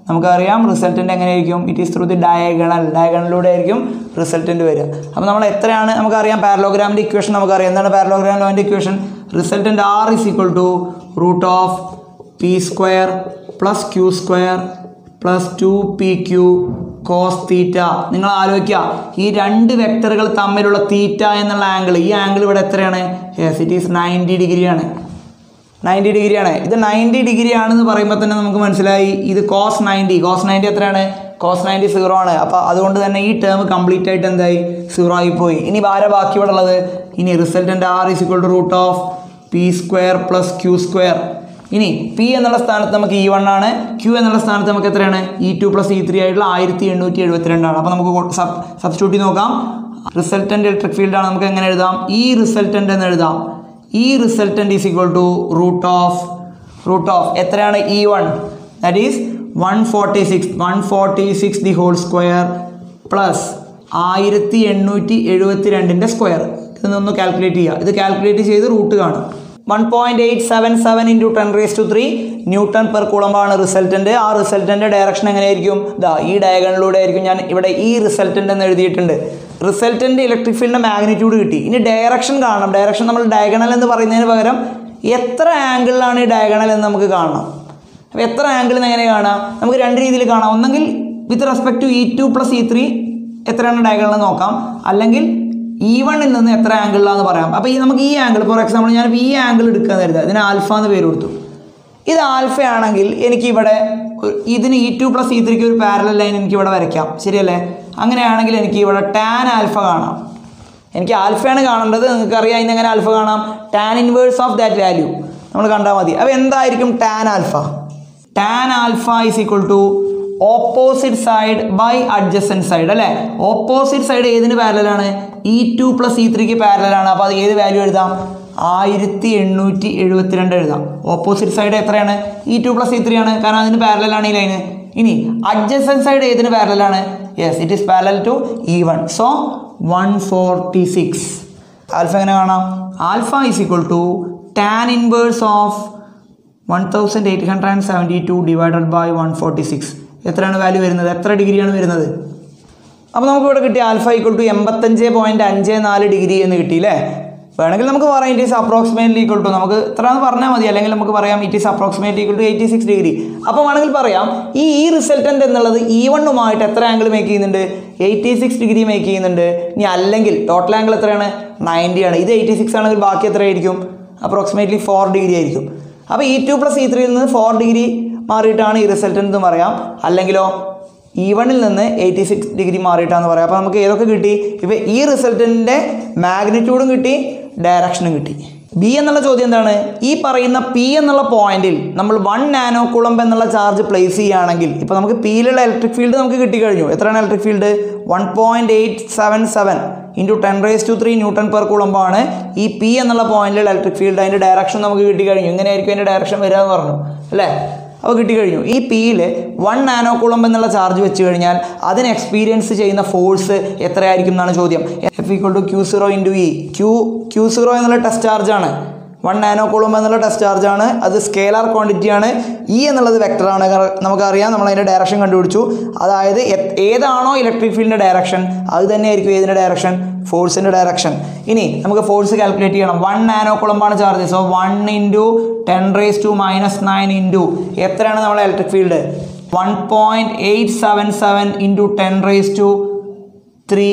നമുക്കറിയാം റിസൾട്ടിന്റെ എങ്ങനെയായിരിക്കും? It is through the diagonal ഡയഗണലിലൂടെ ആയിരിക്കും റിസൾട്ടിന്റെ വരിക. അപ്പോൾ നമ്മൾ എത്രയാണ്? നമുക്കറിയാം പാരലോഗ്രാമിന്റെ ഇക്വേഷൻ നമുക്കറിയാം. എന്താണ് parallelogram ലോന്റെ equation resultant R is equal to root of P square plus Q square plus two P Q cos theta നിങ്ങൾ ആലോചിക്കുക ഈ രണ്ട് വെക്ടറുകൾ തമ്മിലുള്ള തീറ്റ എന്നുള്ള ആംഗിൾ ഈ ആംഗിൾ ഇവിടെ എത്രയാണ്? യെസ് ഇറ്റ് ഈസ് നയന്റി ഡിഗ്രിയാണ് നയന്റി ഡിഗ്രിയാണ് ഇത് നയന്റി ഡിഗ്രി ആണെന്ന് പറയുമ്പോൾ തന്നെ നമുക്ക് മനസ്സിലായി ഇത് കോസ് നയന്റി കോസ് നയന്റി എത്രയാണ്? കോസ് നയന്റി സീറോ ആണ്. അപ്പോൾ അതുകൊണ്ട് തന്നെ ഈ ടേം കംപ്ലീറ്റ് ആയിട്ട് എന്തായി? സീറോ ആയിപ്പോയി ഇനി ആരാ ബാക്കി ഇവിടെ ഉള്ളത്? ഇനി resultant R is equal to root of P square plus Q square ഇനി പി എന്നുള്ള സ്ഥാനത്ത് നമുക്ക് ഇ വൺ ആണ്. ക്യൂ എന്നുള്ള സ്ഥാനത്ത് നമുക്ക് എത്രയാണ്? E two plus E three ആയിട്ടുള്ള ആയിരത്തി എണ്ണൂറ്റി എഴുപത്തിരണ്ടാണ് അപ്പോൾ നമുക്ക് സബ് സബ്സ്റ്റിറ്റ്യൂട്ട് നോക്കാം. റിസൾട്ടന്റ് ഇലക്ട്രിക് ഫീൽഡാണ് നമുക്ക് എങ്ങനെ എഴുതാം? ഈ റിസൾട്ടന്റ് എന്ന് എഴുതാം. E resultant is equal to root of root of എത്രയാണ്? E one that is one forty six one forty six the whole square plus ആയിരത്തി എണ്ണൂറ്റി എഴുപത്തി രണ്ടിന്റെ സ്ക്വയർ ഇതൊന്ന് കാൽക്കുലേറ്റ് ചെയ്യുക. ഇത് കാൽക്കുലേറ്റ് ചെയ്ത് റൂട്ട് കാണും. One point eight seven seven into ten raise to three newton per കുളമ്പാണ് resultant ആ റിസൾട്ടന്റെ ഡയറക്ഷൻ എങ്ങനെയായിരിക്കും? ദാ ഈ ഡയഗണിലൂടെ ആയിരിക്കും ഞാൻ ഇവിടെ ഈ റിസൾട്ടന്റ് എന്ന് എഴുതിയിട്ടുണ്ട്. റിസൾട്ടന്റ് ഇലക്ട്രിക് ഫീൽഡിന്റെ മാഗ്നിറ്റ്യൂഡ് കിട്ടി. ഇനി ഡയറക്ഷൻ കാണണം. ഡയറക്ഷൻ നമ്മൾ ഡയഗണൽ എന്ന് പറയുന്നതിന് പകരം എത്ര ആംഗിളിലാണ് ഈ ഡയഗണൽ എന്ന് നമുക്ക് കാണണം. അപ്പോൾ എത്ര ആംഗിൾ എന്ന് എങ്ങനെ കാണാം? നമുക്ക് രണ്ട് രീതിയിൽ കാണാം. ഒന്നെങ്കിൽ with respect to E two plus E three എത്രയാണ് ഡയഗണൽ നോക്കാം. അല്ലെങ്കിൽ ഇ വണ്ണിൽ നിന്ന് എത്ര ആംഗിളിലാന്ന് പറയാം. അപ്പോൾ ഈ നമുക്ക് ഈ ആംഗിൾ ഫോർ എക്സാമ്പിൾ ഞാൻ ഈ ആംഗിൾ എടുക്കാന്ന് കരുതുക. ഇതിന് ആൽഫ എന്ന് പേര് കൊടുത്തു. ഇത് ആൽഫ ആണെങ്കിൽ എനിക്ക് ഇവിടെ ഒരു- ഇതിന് ഇ ടു പ്ലസ് ഇ ത്രീക്ക് ഒരു പാരലൽ ലൈൻ എനിക്ക് ഇവിടെ വരയ്ക്കാം. ശരിയല്ലേ? അങ്ങനെയാണെങ്കിൽ എനിക്ക് ഇവിടെ ടാൻ ആൽഫ കാണാം. എനിക്ക് ആൽഫയാണ് കാണേണ്ടത്. നിങ്ങൾക്ക് അറിയാം ഇന്ന് എങ്ങനെ ആൽഫ കാണാം? Tan inverse of that value നമ്മൾ കണ്ടാൽ മതി. അപ്പോൾ എന്തായിരിക്കും tan alpha tan alpha is equal to opposite side by adjacent side അല്ലേ? ഓപ്പോസിറ്റ് സൈഡ് ഏതിന് പാരലാണ് ഇ ടു പ്ലസ് ഇ ത്രീക്ക് പാരലാണ് അപ്പോൾ അത് ഏത് വാല്യൂ എഴുതാം? ആയിരത്തി എണ്ണൂറ്റി എഴുപത്തിരണ്ട് എഴുതാം. ഓപ്പോസിറ്റ് സൈഡ് എത്രയാണ്? E two plus E three ആണ്. കാരണം അതിന് പാരലാണ് ഈ ലൈന് ഇനി അഡ്ജസ്റ്റൻ സൈഡ് ഏതിന് പാരലാണ് yes it is parallel to E one so one forty six alpha എങ്ങനെ കാണാം? Alpha is equal to tan inverse of one thousand eight hundred and seventy two divided by one forty six എത്രയാണ് value വരുന്നത്? എത്ര ഡിഗ്രിയാണ് വരുന്നത്? അപ്പോൾ നമുക്ക് ഇവിടെ കിട്ടിയ ആൽഫ ഈക്വൽ ടു എൺപത്തഞ്ച് പോയിന്റ് അഞ്ച് നാല് ഡിഗ്രി എന്ന് കിട്ടി അല്ലേ വേണമെങ്കിൽ നമുക്ക് പറയാം it is approximately equal to നമുക്ക് ഇത്ര എന്ന് പറഞ്ഞാൽ മതി അല്ലെങ്കിൽ നമുക്ക് പറയാം it is approximately equal to eighty six degree. അപ്പോൾ വേണമെങ്കിൽ പറയാം ഈ ഈ റിസൾട്ടന്റ് എന്നുള്ളത് ഈ വണ്ണുമായിട്ട് എത്ര ആംഗിൾ മേക്ക് ചെയ്യുന്നുണ്ട്? എയ്റ്റി സിക്സ് ഡിഗ്രി മേക്ക് ചെയ്യുന്നുണ്ട്. ഇനി അല്ലെങ്കിൽ ടോട്ടൽ ആംഗിൾ എത്രയാണ്? നയന്റി ആണ്. ഇത് എയ്റ്റി സിക്സ് ആണെങ്കിൽ ബാക്കി എത്രയായിരിക്കും? അപ്രോക്സിമേറ്റ്ലി ഫോർ ഡിഗ്രി ആയിരിക്കും. അപ്പോൾ ഇ ടു പ്ലസ് ഇ ത്രീയിൽ നിന്ന് ഫോർ ഡിഗ്രി മാറിയിട്ടാണ് ഈ റിസൾട്ട് എന്ന് പറയാം. അല്ലെങ്കിലോ ഈ വണ്ണിൽ നിന്ന് എയ്റ്റി സിക്സ് ഡിഗ്രി മാറിയിട്ടാന്ന് പറയാം. അപ്പോൾ നമുക്ക് ഏതൊക്കെ കിട്ടി? ഇപ്പോൾ ഈ റിസൾട്ടിന്റെ മാഗ്നിറ്റ്യൂഡും കിട്ടി ഡയറക്ഷനും കിട്ടി. ബി എന്നുള്ള ചോദ്യം എന്താണ്? ഈ പറയുന്ന പി എന്നുള്ള പോയിന്റിൽ നമ്മൾ വൺ നാനോ കുളമ്പ് എന്നുള്ള ചാർജ് പ്ലേസ് ചെയ്യുകയാണെങ്കിൽ ഇപ്പോൾ നമുക്ക് പിയിലുള്ള ഇലക്ട്രിക് ഫീൽഡ് നമുക്ക് കിട്ടിക്കഴിഞ്ഞു. എത്രയാണ് electric field one point eight seven seven into ten raise two three newton per കുളമ്പാണ് ഈ പി എന്നുള്ള പോയിന്റിലുള്ള ഇലക്ട്രിക് ഫീൽഡ് അതിന്റെ ഡയറക്ഷൻ നമുക്ക് കിട്ടിക്കഴിഞ്ഞു. ഇങ്ങനെയായിരിക്കും അതിന്റെ ഡയറക്ഷൻ വരിക എന്ന് പറഞ്ഞു. അല്ലേ? അപ്പോൾ കിട്ടിക്കഴിഞ്ഞു. ഈ പിയിൽ വൺ നാനോ കുളം എന്നുള്ള ചാർജ് വെച്ച് കഴിഞ്ഞാൽ അതിന് എക്സ്പീരിയൻസ് ചെയ്യുന്ന ഫോഴ്സ് എത്രയായിരിക്കും എന്നാണ് ചോദ്യം. F equal to Q zero into E Q Q zero എന്നുള്ള ടെസ്റ്റ് ചാർജാണ് വൺ നാനോ കുളം എന്നുള്ള ടെസ്റ്റ് ചാർജാണ് അത് സ്കേലാർ ക്വാണ്ടിറ്റിയാണ് ഇ എന്നുള്ളത് വെക്ടറാണ് നമുക്കറിയാം. നമ്മൾ അതിന്റെ ഡയറക്ഷൻ കണ്ടുപിടിച്ചു. അതായത് ഏതാണോ ഇലക്ട്രിക് ഫീൽഡിന്റെ ഡയറക്ഷൻ അത് തന്നെയായിരിക്കും ഏതിന്റെ ഡയറക്ഷൻ ഫോഴ്സിന്റെ ഡയറക്ഷൻ ഇനി നമുക്ക് ഫോഴ്സ് കാൽക്കുലേറ്റ് ചെയ്യണം. One nano കുളമ്പാണ് charge so one into ten raise to minus nine into എത്രയാണ് നമ്മുടെ electric field one point eight seven seven into ten raise to three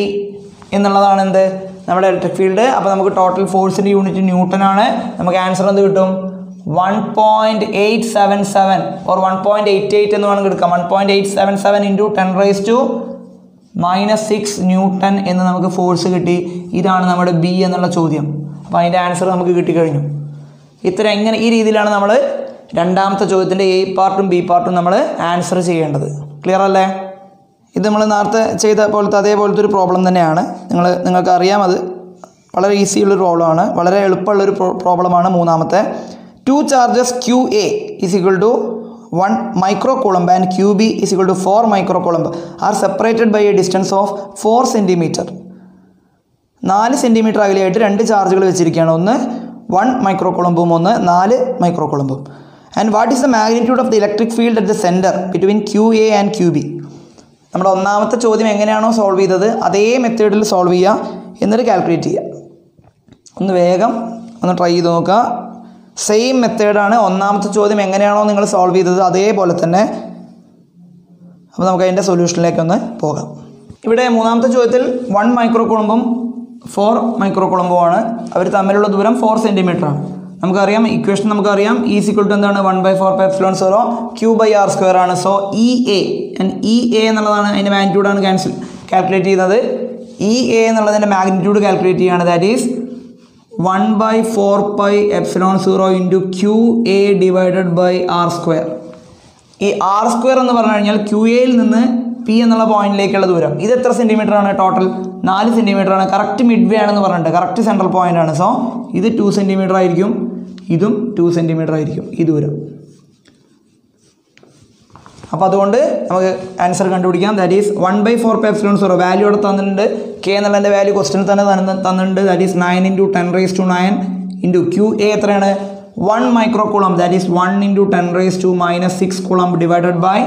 എന്നുള്ളതാണ് എന്ത്? നമ്മുടെ ഇലക്ട്രിക് ഫീൽഡ് അപ്പോൾ നമുക്ക് ടോട്ടൽ ഫോഴ്സിന്റെ യൂണിറ്റ് ന്യൂട്ടൺ ആണ്. നമുക്ക് ആൻസർ എന്ത് കിട്ടും? One point eight seven seven or one point eight eight എന്ന് വേണമെങ്കിൽ എടുക്കാം. One point eight seven seven into ten raise to minus six newton എന്ന് നമുക്ക് ഫോഴ്സ് കിട്ടി. ഇതാണ് നമ്മുടെ ബി എന്നുള്ള ചോദ്യം. അപ്പോൾ അതിന്റെ ആൻസർ നമുക്ക് കിട്ടിക്കഴിഞ്ഞു. ഇത്ര എങ്ങനെ ഈ രീതിയിലാണ് നമ്മൾ രണ്ടാമത്തെ ചോദ്യത്തിന്റെ എ പാർട്ടും ബി പാർട്ടും നമ്മൾ ആൻസർ ചെയ്യേണ്ടത്. ക്ലിയർ അല്ലേ? ഇത് നമ്മൾ നേരത്തെ ചെയ്ത പോലത്തെ അതേപോലത്തെ ഒരു പ്രോബ്ലം തന്നെയാണ്. നിങ്ങൾ നിങ്ങൾക്ക് അറിയാം അത് വളരെ ഈസി ഉള്ളൊരു പ്രോബ്ലമാണ് വളരെ എളുപ്പമുള്ളൊരു പ്രോബ്ലമാണ് മൂന്നാമത്തെ two charges Q A is equal to one micro coulomb and Q B is equal to four micro coulomb are separated by a distance of four centimetre നാല് സെന്റിമീറ്റർ അകലെയായിട്ട് രണ്ട് ചാർജുകൾ വെച്ചിരിക്കുകയാണ്. ഒന്ന് വൺ മൈക്രോ കുളമ്പും ഒന്ന് നാല് micro കുളമ്പും and what is the magnitude of the electric field at the centre between Q A and Q B നമ്മുടെ ഒന്നാമത്തെ ചോദ്യം എങ്ങനെയാണോ സോൾവ് ചെയ്തത് അതേ മെത്തേഡിൽ സോൾവ് ചെയ്യുക എന്നിട്ട് കാൽക്കുലേറ്റ് ചെയ്യുക ഒന്ന് വേഗം ഒന്ന് ട്രൈ ചെയ്ത് നോക്കുക സെയിം മെത്തേഡാണ് ഒന്നാമത്തെ ചോദ്യം എങ്ങനെയാണോ നിങ്ങൾ സോൾവ് ചെയ്തത് അതേപോലെ തന്നെ. അപ്പോൾ നമുക്ക് അതിന്റെ സൊല്യൂഷനിലേക്ക് ഒന്ന് പോകാം. ഇവിടെ മൂന്നാമത്തെ ചോദ്യത്തിൽ വൺ മൈക്രോ കുളമ്പും ഫോർ മൈക്രോ കുളമ്പുമാണ് അവർ തമ്മിലുള്ള ദൂരം ഫോർ സെന്റിമീറ്റർ ആണ്. നമുക്കറിയാം ഇക്വേഷൻ നമുക്കറിയാം ഈ സിക്വൽ ടു എന്താണ്? One by four pi epsilon zero Q by R square ആണ്. So E A E A എന്നുള്ളതാണ് അതിന്റെ മാഗ്നിറ്റ്യൂഡാണ് ക്യാൻസൽ കാൽക്കുലേറ്റ് ചെയ്യുന്നത്. ഇ എ എന്നുള്ളതിന്റെ മാഗ്നിറ്റ്യൂഡ് കാൽക്കുലേറ്റ് ചെയ്യുകയാണ് that is one by four pi epsilon zero into Q A divided by R square ഈ R square എന്ന് പറഞ്ഞു കഴിഞ്ഞാൽ ക്യു എയിൽ നിന്ന് പി എന്നുള്ള പോയിന്റിലേക്കുള്ള ദൂരം. ഇത് എത്ര സെന്റിമീറ്റർ ആണ് ടോട്ടൽ നാല് സെന്റിമീറ്റർ ആണ്. കറക്റ്റ് മിഡ് വേ ആണെന്ന് പറഞ്ഞിട്ട് കറക്റ്റ് സെൻട്രൽ പോയിന്റ് ആണ്. സോ ഇത് ടു സെന്റിമീറ്റർ ആയിരിക്കും. ഇതും ടു സെന്റിമീറ്റർ ആയിരിക്കും ഈ ദൂരം. അപ്പോൾ അതുകൊണ്ട് നമുക്ക് ആൻസർ കണ്ടുപിടിക്കാം. That is one by four pi epsilon zero value അവിടെ തന്നിട്ടുണ്ട്. കെ എന്നുള്ളതിന്റെ വാല്യൂ ക്വസ്റ്റിന് തന്നെ തന്നിട്ടുണ്ട്. That is nine into ten raise to nine into Q A എത്രയാണ്? One micro coulomb that is one into ten raise to minus six coulomb divided by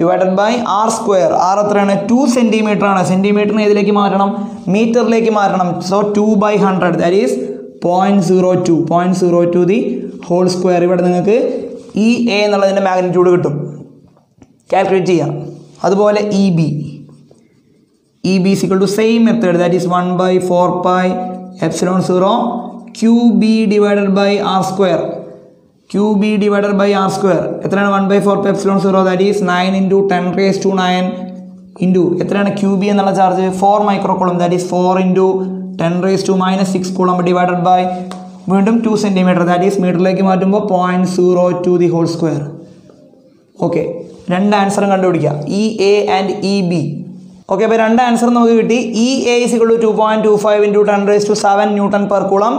divided by R square R എത്രയാണ്? Two centimetre ആണ്. സെന്റിമീറ്ററിന് ഏതിലേക്ക് മാറ്റണം? മീറ്ററിലേക്ക് മാറ്റണം. So two by hundred that is point zero two point zero two the whole square ഇവിടെ നിങ്ങൾക്ക് E A എന്നുള്ളതിന്റെ മാഗ്നിറ്റ്യൂഡ് കിട്ടും. കാൽക്കുലേറ്റ് ചെയ്യാം. അതുപോലെ E B E B is equal to same method that is one by four pi epsilon zero Q B divided by R square Q B divided by R square എത്രയാണ്? One by four pi epsilon zero that is nine into ten raise to nine into എത്രയാണ് Q B എന്നുള്ള charge four micro coulomb that is four into ten raise to minus six coulomb divided by വീണ്ടും two centimetre that is മീറ്ററിലേക്ക് മാറ്റുമ്പോൾ point zero two the whole square okay രണ്ട് ആൻസറും കണ്ടുപിടിക്കുക E A and E B okay അപ്പോൾ രണ്ട് answer നമുക്ക് കിട്ടി. E A is equal to two point two five into ten raise to seven newton per coulomb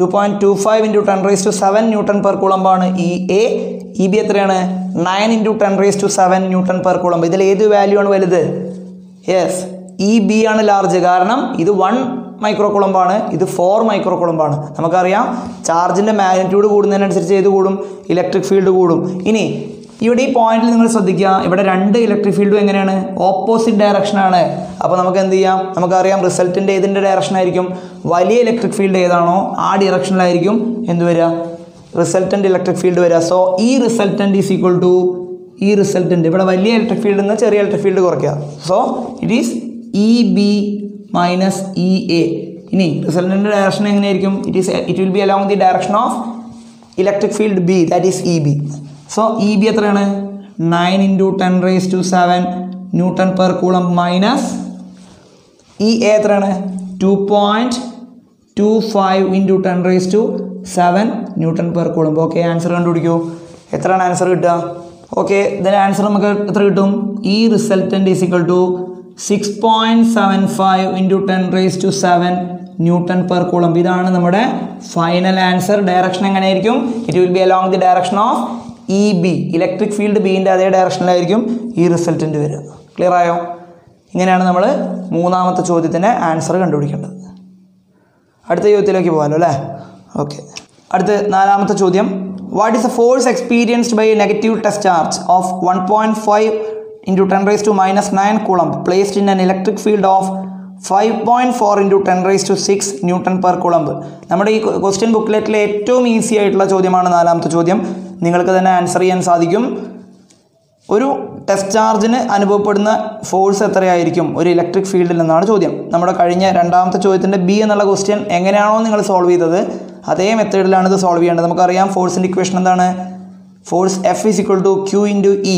two point two five into ten raise to seven newton per കുളമ്പാണ് E A E B എത്രയാണ്? Nine into ten raise to seven newton per coulomb ഇതിൽ ഏത് value ആണ് വലുത്? Yes E B ആണ് large കാരണം ഇത് one micro കുളമ്പാണ് ഇത് four micro കുളമ്പാണ് നമുക്കറിയാം. ചാർജിന്റെ മാഗ്നിറ്റ്യൂഡ് കൂടുന്നതിനനുസരിച്ച് ഏത് കൂടും? ഇലക്ട്രിക് ഫീൽഡ് കൂടും. ഇനി ഇവിടെ ഈ പോയിന്റിൽ നിങ്ങൾ ശ്രദ്ധിക്കുക. ഇവിടെ രണ്ട് ഇലക്ട്രിക് ഫീൽഡും എങ്ങനെയാണ്? ഓപ്പോസിറ്റ് ഡയറക്ഷനാണ് അപ്പോൾ നമുക്ക് എന്ത് ചെയ്യാം? നമുക്കറിയാം റിസൾട്ടിന്റെ ഏതിന്റെ ഡയറക്ഷൻ ആയിരിക്കും? വലിയ ഇലക്ട്രിക് ഫീൽഡ് ഏതാണോ ആ ഡയറക്ഷനിലായിരിക്കും എന്ത് വരിക? റിസൾട്ടന്റ് ഇലക്ട്രിക് ഫീൽഡ് വരിക. So E resultant is equal to E resultant ഇവിടെ വലിയ ഇലക്ട്രിക് ഫീൽഡ് നിന്ന് ചെറിയ ഇലക്ട്രിക് ഫീൽഡ് കുറയ്ക്കുക. So it is E B minus E A ഇനി റിസൾട്ടന്റെ ഡയറക്ഷൻ എങ്ങനെയായിരിക്കും? It is it will be along the direction of electric field B that is E B so E B എത്രയാണ്? Nine into ten raise to seven newton per coulomb minus E A എത്രയാണ്? Two point two five into ten raise to seven newton per coulomb okay answer കണ്ടുപിടിക്കൂ. എത്രയാണ് answer കിട്ടുക? Okay ഇതിന്റെ answer നമുക്ക് എത്ര കിട്ടും? E resultant is equal to six point seven five into ten raise to seven newton per coulomb ഇതാണ് നമ്മുടെ final answer direction എങ്ങനെയായിരിക്കും? It will be along the direction of E B electric field ബീന്റെ അതേ ഡയറക്ഷനിലായിരിക്കും ഈ റിസൾട്ടിന്റെ വരുന്നത് clear ആയോ? ഇങ്ങനെയാണ് നമ്മൾ മൂന്നാമത്തെ ചോദ്യത്തിന്റെ ആൻസർ കണ്ടുപിടിക്കേണ്ടത്. അടുത്ത ചോദ്യത്തിലേക്ക് പോകാമല്ലോ അല്ലേ? ഓക്കെ അടുത്ത നാലാമത്തെ ചോദ്യം. What is a force experienced by negative test charge of one point five into ten raise to minus nine coulomb placed in an electric field of five point four into ten raise to six newton per coulomb നമ്മുടെ ഈ question ബുക്ക്ലെറ്റിലെ ഏറ്റവും easy ആയിട്ടുള്ള ചോദ്യമാണ് നാലാമത്തെ ചോദ്യം. നിങ്ങൾക്ക് തന്നെ answer ചെയ്യാൻ സാധിക്കും. ഒരു ടെസ്റ്റ് ചാർജിന് അനുഭവപ്പെടുന്ന ഫോഴ്സ് എത്രയായിരിക്കും? ഒരു ഇലക്ട്രിക് ഫീൽഡിൽ എന്നാണ് ചോദ്യം. നമ്മുടെ കഴിഞ്ഞ രണ്ടാമത്തെ ചോദ്യത്തിന്റെ ബി എന്നുള്ള ക്വസ്റ്റ്യൻ എങ്ങനെയാണോ നിങ്ങൾ സോൾവ് ചെയ്തത്? അതേ മെത്തേഡിലാണ് ഇത് സോൾവ് ചെയ്യേണ്ടത്. നമുക്കറിയാം ഫോഴ്സിന്റെ ഇക്വേഷൻ എന്താണ്? Force F is equal to Q into E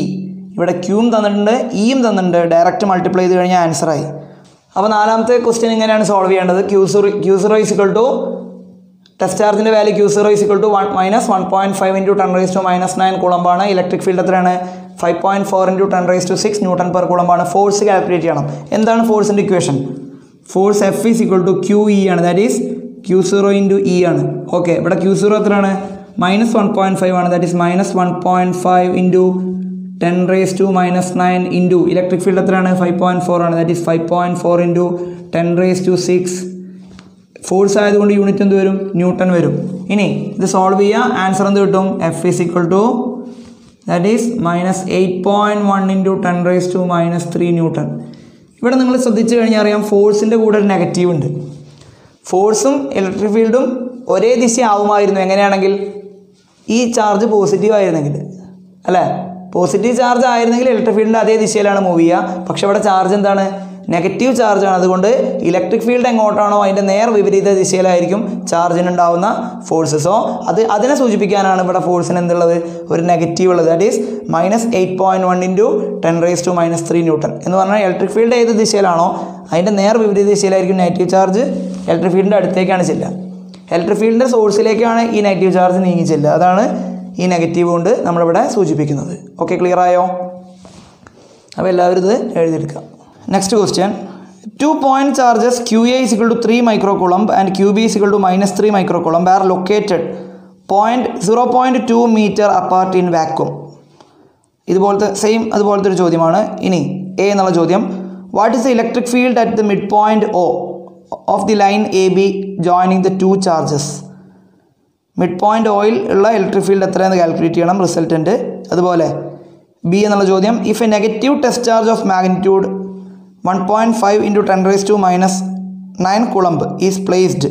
ഇവിടെ ക്യൂവും തന്നിട്ടുണ്ട് ഇയും തന്നിട്ടുണ്ട്. ഡയറക്റ്റ് മൾട്ടിപ്ലൈ ചെയ്ത് കഴിഞ്ഞാൽ ആൻസറായി അപ്പോൾ നാലാമത്തെ ക്വസ്റ്റ്യൻ എങ്ങനെയാണ് സോൾവ് ചെയ്യേണ്ടത്? Q zero Q zero is equal to test ചാർജിന്റെ value Q zero is equal to one minus one point five into ten raise to minus nine കുളമ്പാണ്. Electric field എത്രയാണ്? Five point four into ten raise to six newton per കുളമ്പാണ്. Force calculate ചെയ്യണം. എന്താണ് ഫോഴ്സിന്റെ equation force F is equal to Q E ആണ്. That is Q zero into E ആണ്. Okay ഇവിടെ Q zero എത്രയാണ്? Minus one point five ആണ്. That is minus one point five into ten raise to minus nine into electric field എത്രയാണ്? Five point four ആണ്. That is five point four into ten raise to six force ആയതുകൊണ്ട് unit എന്ത് വരും? Newton വരും. ഇനി ഇത് solve ചെയ്യുക answer എന്ത് കിട്ടും? F is equal to that is minus eight point one into ten raise to minus three newton ഇവിടെ നിങ്ങൾ ശ്രദ്ധിച്ചു കഴിഞ്ഞാൽ അറിയാം ഫോഴ്സിന്റെ കൂടെ ഒരു നെഗറ്റീവ് ഉണ്ട്. ഫോഴ്സും ഇലക്ട്രിക് ഫീൽഡും ഒരേ ദിശയാവുമായിരുന്നു. എങ്ങനെയാണെങ്കിൽ? ഈ ചാർജ് പോസിറ്റീവ് ആയിരുന്നെങ്കിൽ. അല്ലേ? പോസിറ്റീവ് ചാർജ് ആയിരുന്നെങ്കിൽ ഇലക്ട്രിക് ഫീൽഡിന്റെ അതേ ദിശയിലാണ് മൂവ് ചെയ്യുക. പക്ഷെ ഇവിടെ ചാർജ് എന്താണ്? നെഗറ്റീവ് ചാർജാണ് അതുകൊണ്ട് ഇലക്ട്രിക് ഫീൽഡ് എങ്ങോട്ടാണോ അതിന്റെ നേർ വിപരീത ദിശയിലായിരിക്കും ചാർജിനുണ്ടാവുന്ന ഫോഴ്സസോ അത് അതിനെ സൂചിപ്പിക്കാനാണ് ഇവിടെ ഫോഴ്സിന് എന്തുള്ളത്? ഒരു നെഗറ്റീവ് ഉള്ളത്. That is minus eight point one into ten raise to minus three newton എന്ന് പറഞ്ഞാൽ ഇലക്ട്രിക് ഫീൽഡ് ഏത് ദിശയിലാണോ അതിന്റെ നേർ വിപരീത ദിശയിലായിരിക്കും നെഗറ്റീവ് ചാർജ് ഇലക്ട്രിക് ഫീൽഡിന്റെ അടുത്തേക്കാണ് ചെല്ലുക. ഇലക്ട്രിക് ഫീൽഡിന്റെ സോഴ്സിലേക്കാണ് ഈ നെഗറ്റീവ് ചാർജ് നീങ്ങി ചെല്ലുക. അതാണ് ഈ നെഗറ്റീവ് കൊണ്ട് നമ്മളിവിടെ സൂചിപ്പിക്കുന്നത്. ഓക്കെ ക്ലിയർ ആയോ? അപ്പോൾ എല്ലാവരും ഇത് എഴുതിയെടുക്കാം next question two point charges Q A is equal to three micro coulomb and Q B is equal to minus three micro coulomb are located point zero point two metre apart in vacuum ഇതുപോലത്തെ same അതുപോലത്തെ ഒരു ചോദ്യമാണ്. ഇനി A എന്നുള്ള ചോദ്യം. What is the electric field at the mid point O of the line A B joining the two charges mid point oil ഉള്ള electric field എത്രയെന്ന് calculate ചെയ്യണം. റിസൾട്ടുണ്ട് അതുപോലെ ബി എന്നുള്ള ചോദ്യം. If a negative test charge of magnitude one point five into ten raise to minus nine coulomb is placed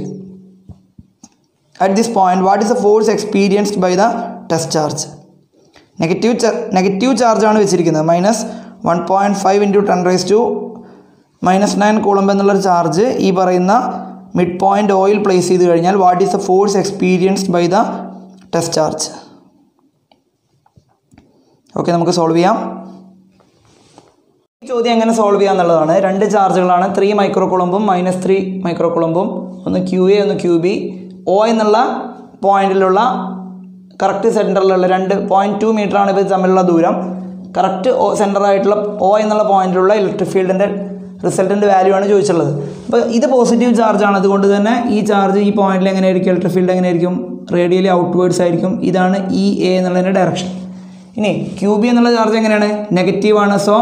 at this point what is the force experienced by the test charge negative negative ചാർജാണ് വെച്ചിരിക്കുന്നത്. Minus one point five into ten raise to minus nine coulomb എന്നുള്ളൊരു charge ഈ പറയുന്ന mid point oil place ചെയ്ത് കഴിഞ്ഞാൽ what is the force experienced by the test charge okay നമുക്ക് solve ചെയ്യാം. ചോദ്യം എങ്ങനെ സോൾവ് ചെയ്യുക എന്നുള്ളതാണ്. രണ്ട് ചാർജുകളാണ്. ത്രീ മൈക്രോ കുളമ്പും മൈനസ് ത്രീ മൈക്രോ കുളമ്പും ഒന്ന് ക്യു എ ഒന്ന് ക്യു ബി ഒ എന്നുള്ള പോയിന്റിലുള്ള കറക്റ്റ് സെന്ററിലുള്ള രണ്ട് പോയിന്റ് ടു ആണ് ഇവർ തമ്മിലുള്ള ദൂരം. കറക്റ്റ് സെന്ററായിട്ടുള്ള ഒ എന്നുള്ള പോയിന്റിലുള്ള ഇലക്ട്രിക് ഫീൽഡിന്റെ റിസൾട്ടിന്റെ വാല്യൂ ആണ് ചോദിച്ചുള്ളത് അപ്പോൾ ഇത് പോസിറ്റീവ് ചാർജാണ് അതുകൊണ്ട് തന്നെ ഈ ചാർജ് ഈ പോയിന്റിൽ എങ്ങനെയായിരിക്കും? ഇലക്ട്രിക് ഫീൽഡ് എങ്ങനെയായിരിക്കും? റേഡിയലി ഔട്ട്വേർഡ്സ് ആയിരിക്കും. ഇതാണ് ഇ എ എന്നുള്ളതിന്റെ ഡയറക്ഷൻ ഇനി ക്യൂ ബി എന്നുള്ള ചാർജ് എങ്ങനെയാണ്? നെഗറ്റീവാണ് so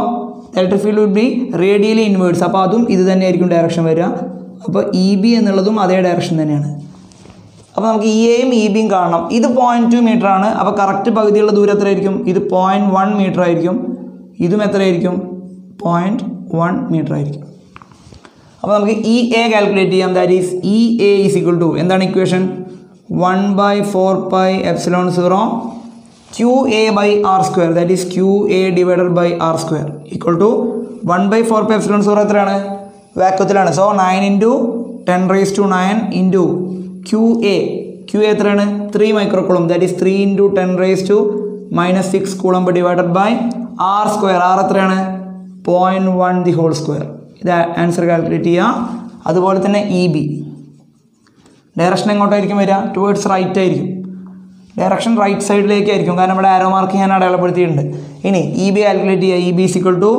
electric field will be radially inwards അപ്പോൾ അതും ഇത് തന്നെയായിരിക്കും ഡയറക്ഷൻ വരിക. അപ്പോൾ ഇ ബി എന്നുള്ളതും അതേ ഡയറക്ഷൻ തന്നെയാണ്. അപ്പോൾ നമുക്ക് ഇ എയും ഇ ബിയും കാണണം. ഇത് പോയിന്റ് ടു മീറ്റർ ആണ്. അപ്പോൾ കറക്റ്റ് പകുതിയുള്ള ദൂരം എത്രയായിരിക്കും? ഇത് പോയിന്റ് വൺ മീറ്റർ ആയിരിക്കും. ഇതും എത്രയായിരിക്കും? പോയിന്റ് വൺ മീറ്റർ ആയിരിക്കും. അപ്പോൾ നമുക്ക് ഇ എ കാൽക്കുലേറ്റ് ചെയ്യാം. That is E A is equal to എന്താണ് equation one by four by epsilon zero Q A by R square that is Q A divided by R square equal to one by four pi epsilon zero എത്രയാണ്? വാക്വത്തിലാണ്. So nine into ten raise to nine into Q A Q A എത്രയാണ്? Three micro coulomb that is three into ten raise to minus six coulomb divided by R square R എത്രയാണ്? Point one the whole square ഇത് answer calculate ചെയ്യുക അതുപോലെ തന്നെ E B direction എങ്ങോട്ടായിരിക്കും വരിക? Towards right ആയിരിക്കും. Direction right സൈഡിലേക്കായിരിക്കും കാരണം നമ്മുടെ ആരോ മാർക്ക് ഞാൻ അടയാളപ്പെടുത്തിയിട്ടുണ്ട്. ഇനി ഇ ബി കാൽക്കുലേറ്റ് ചെയ്യുക. E B is equal to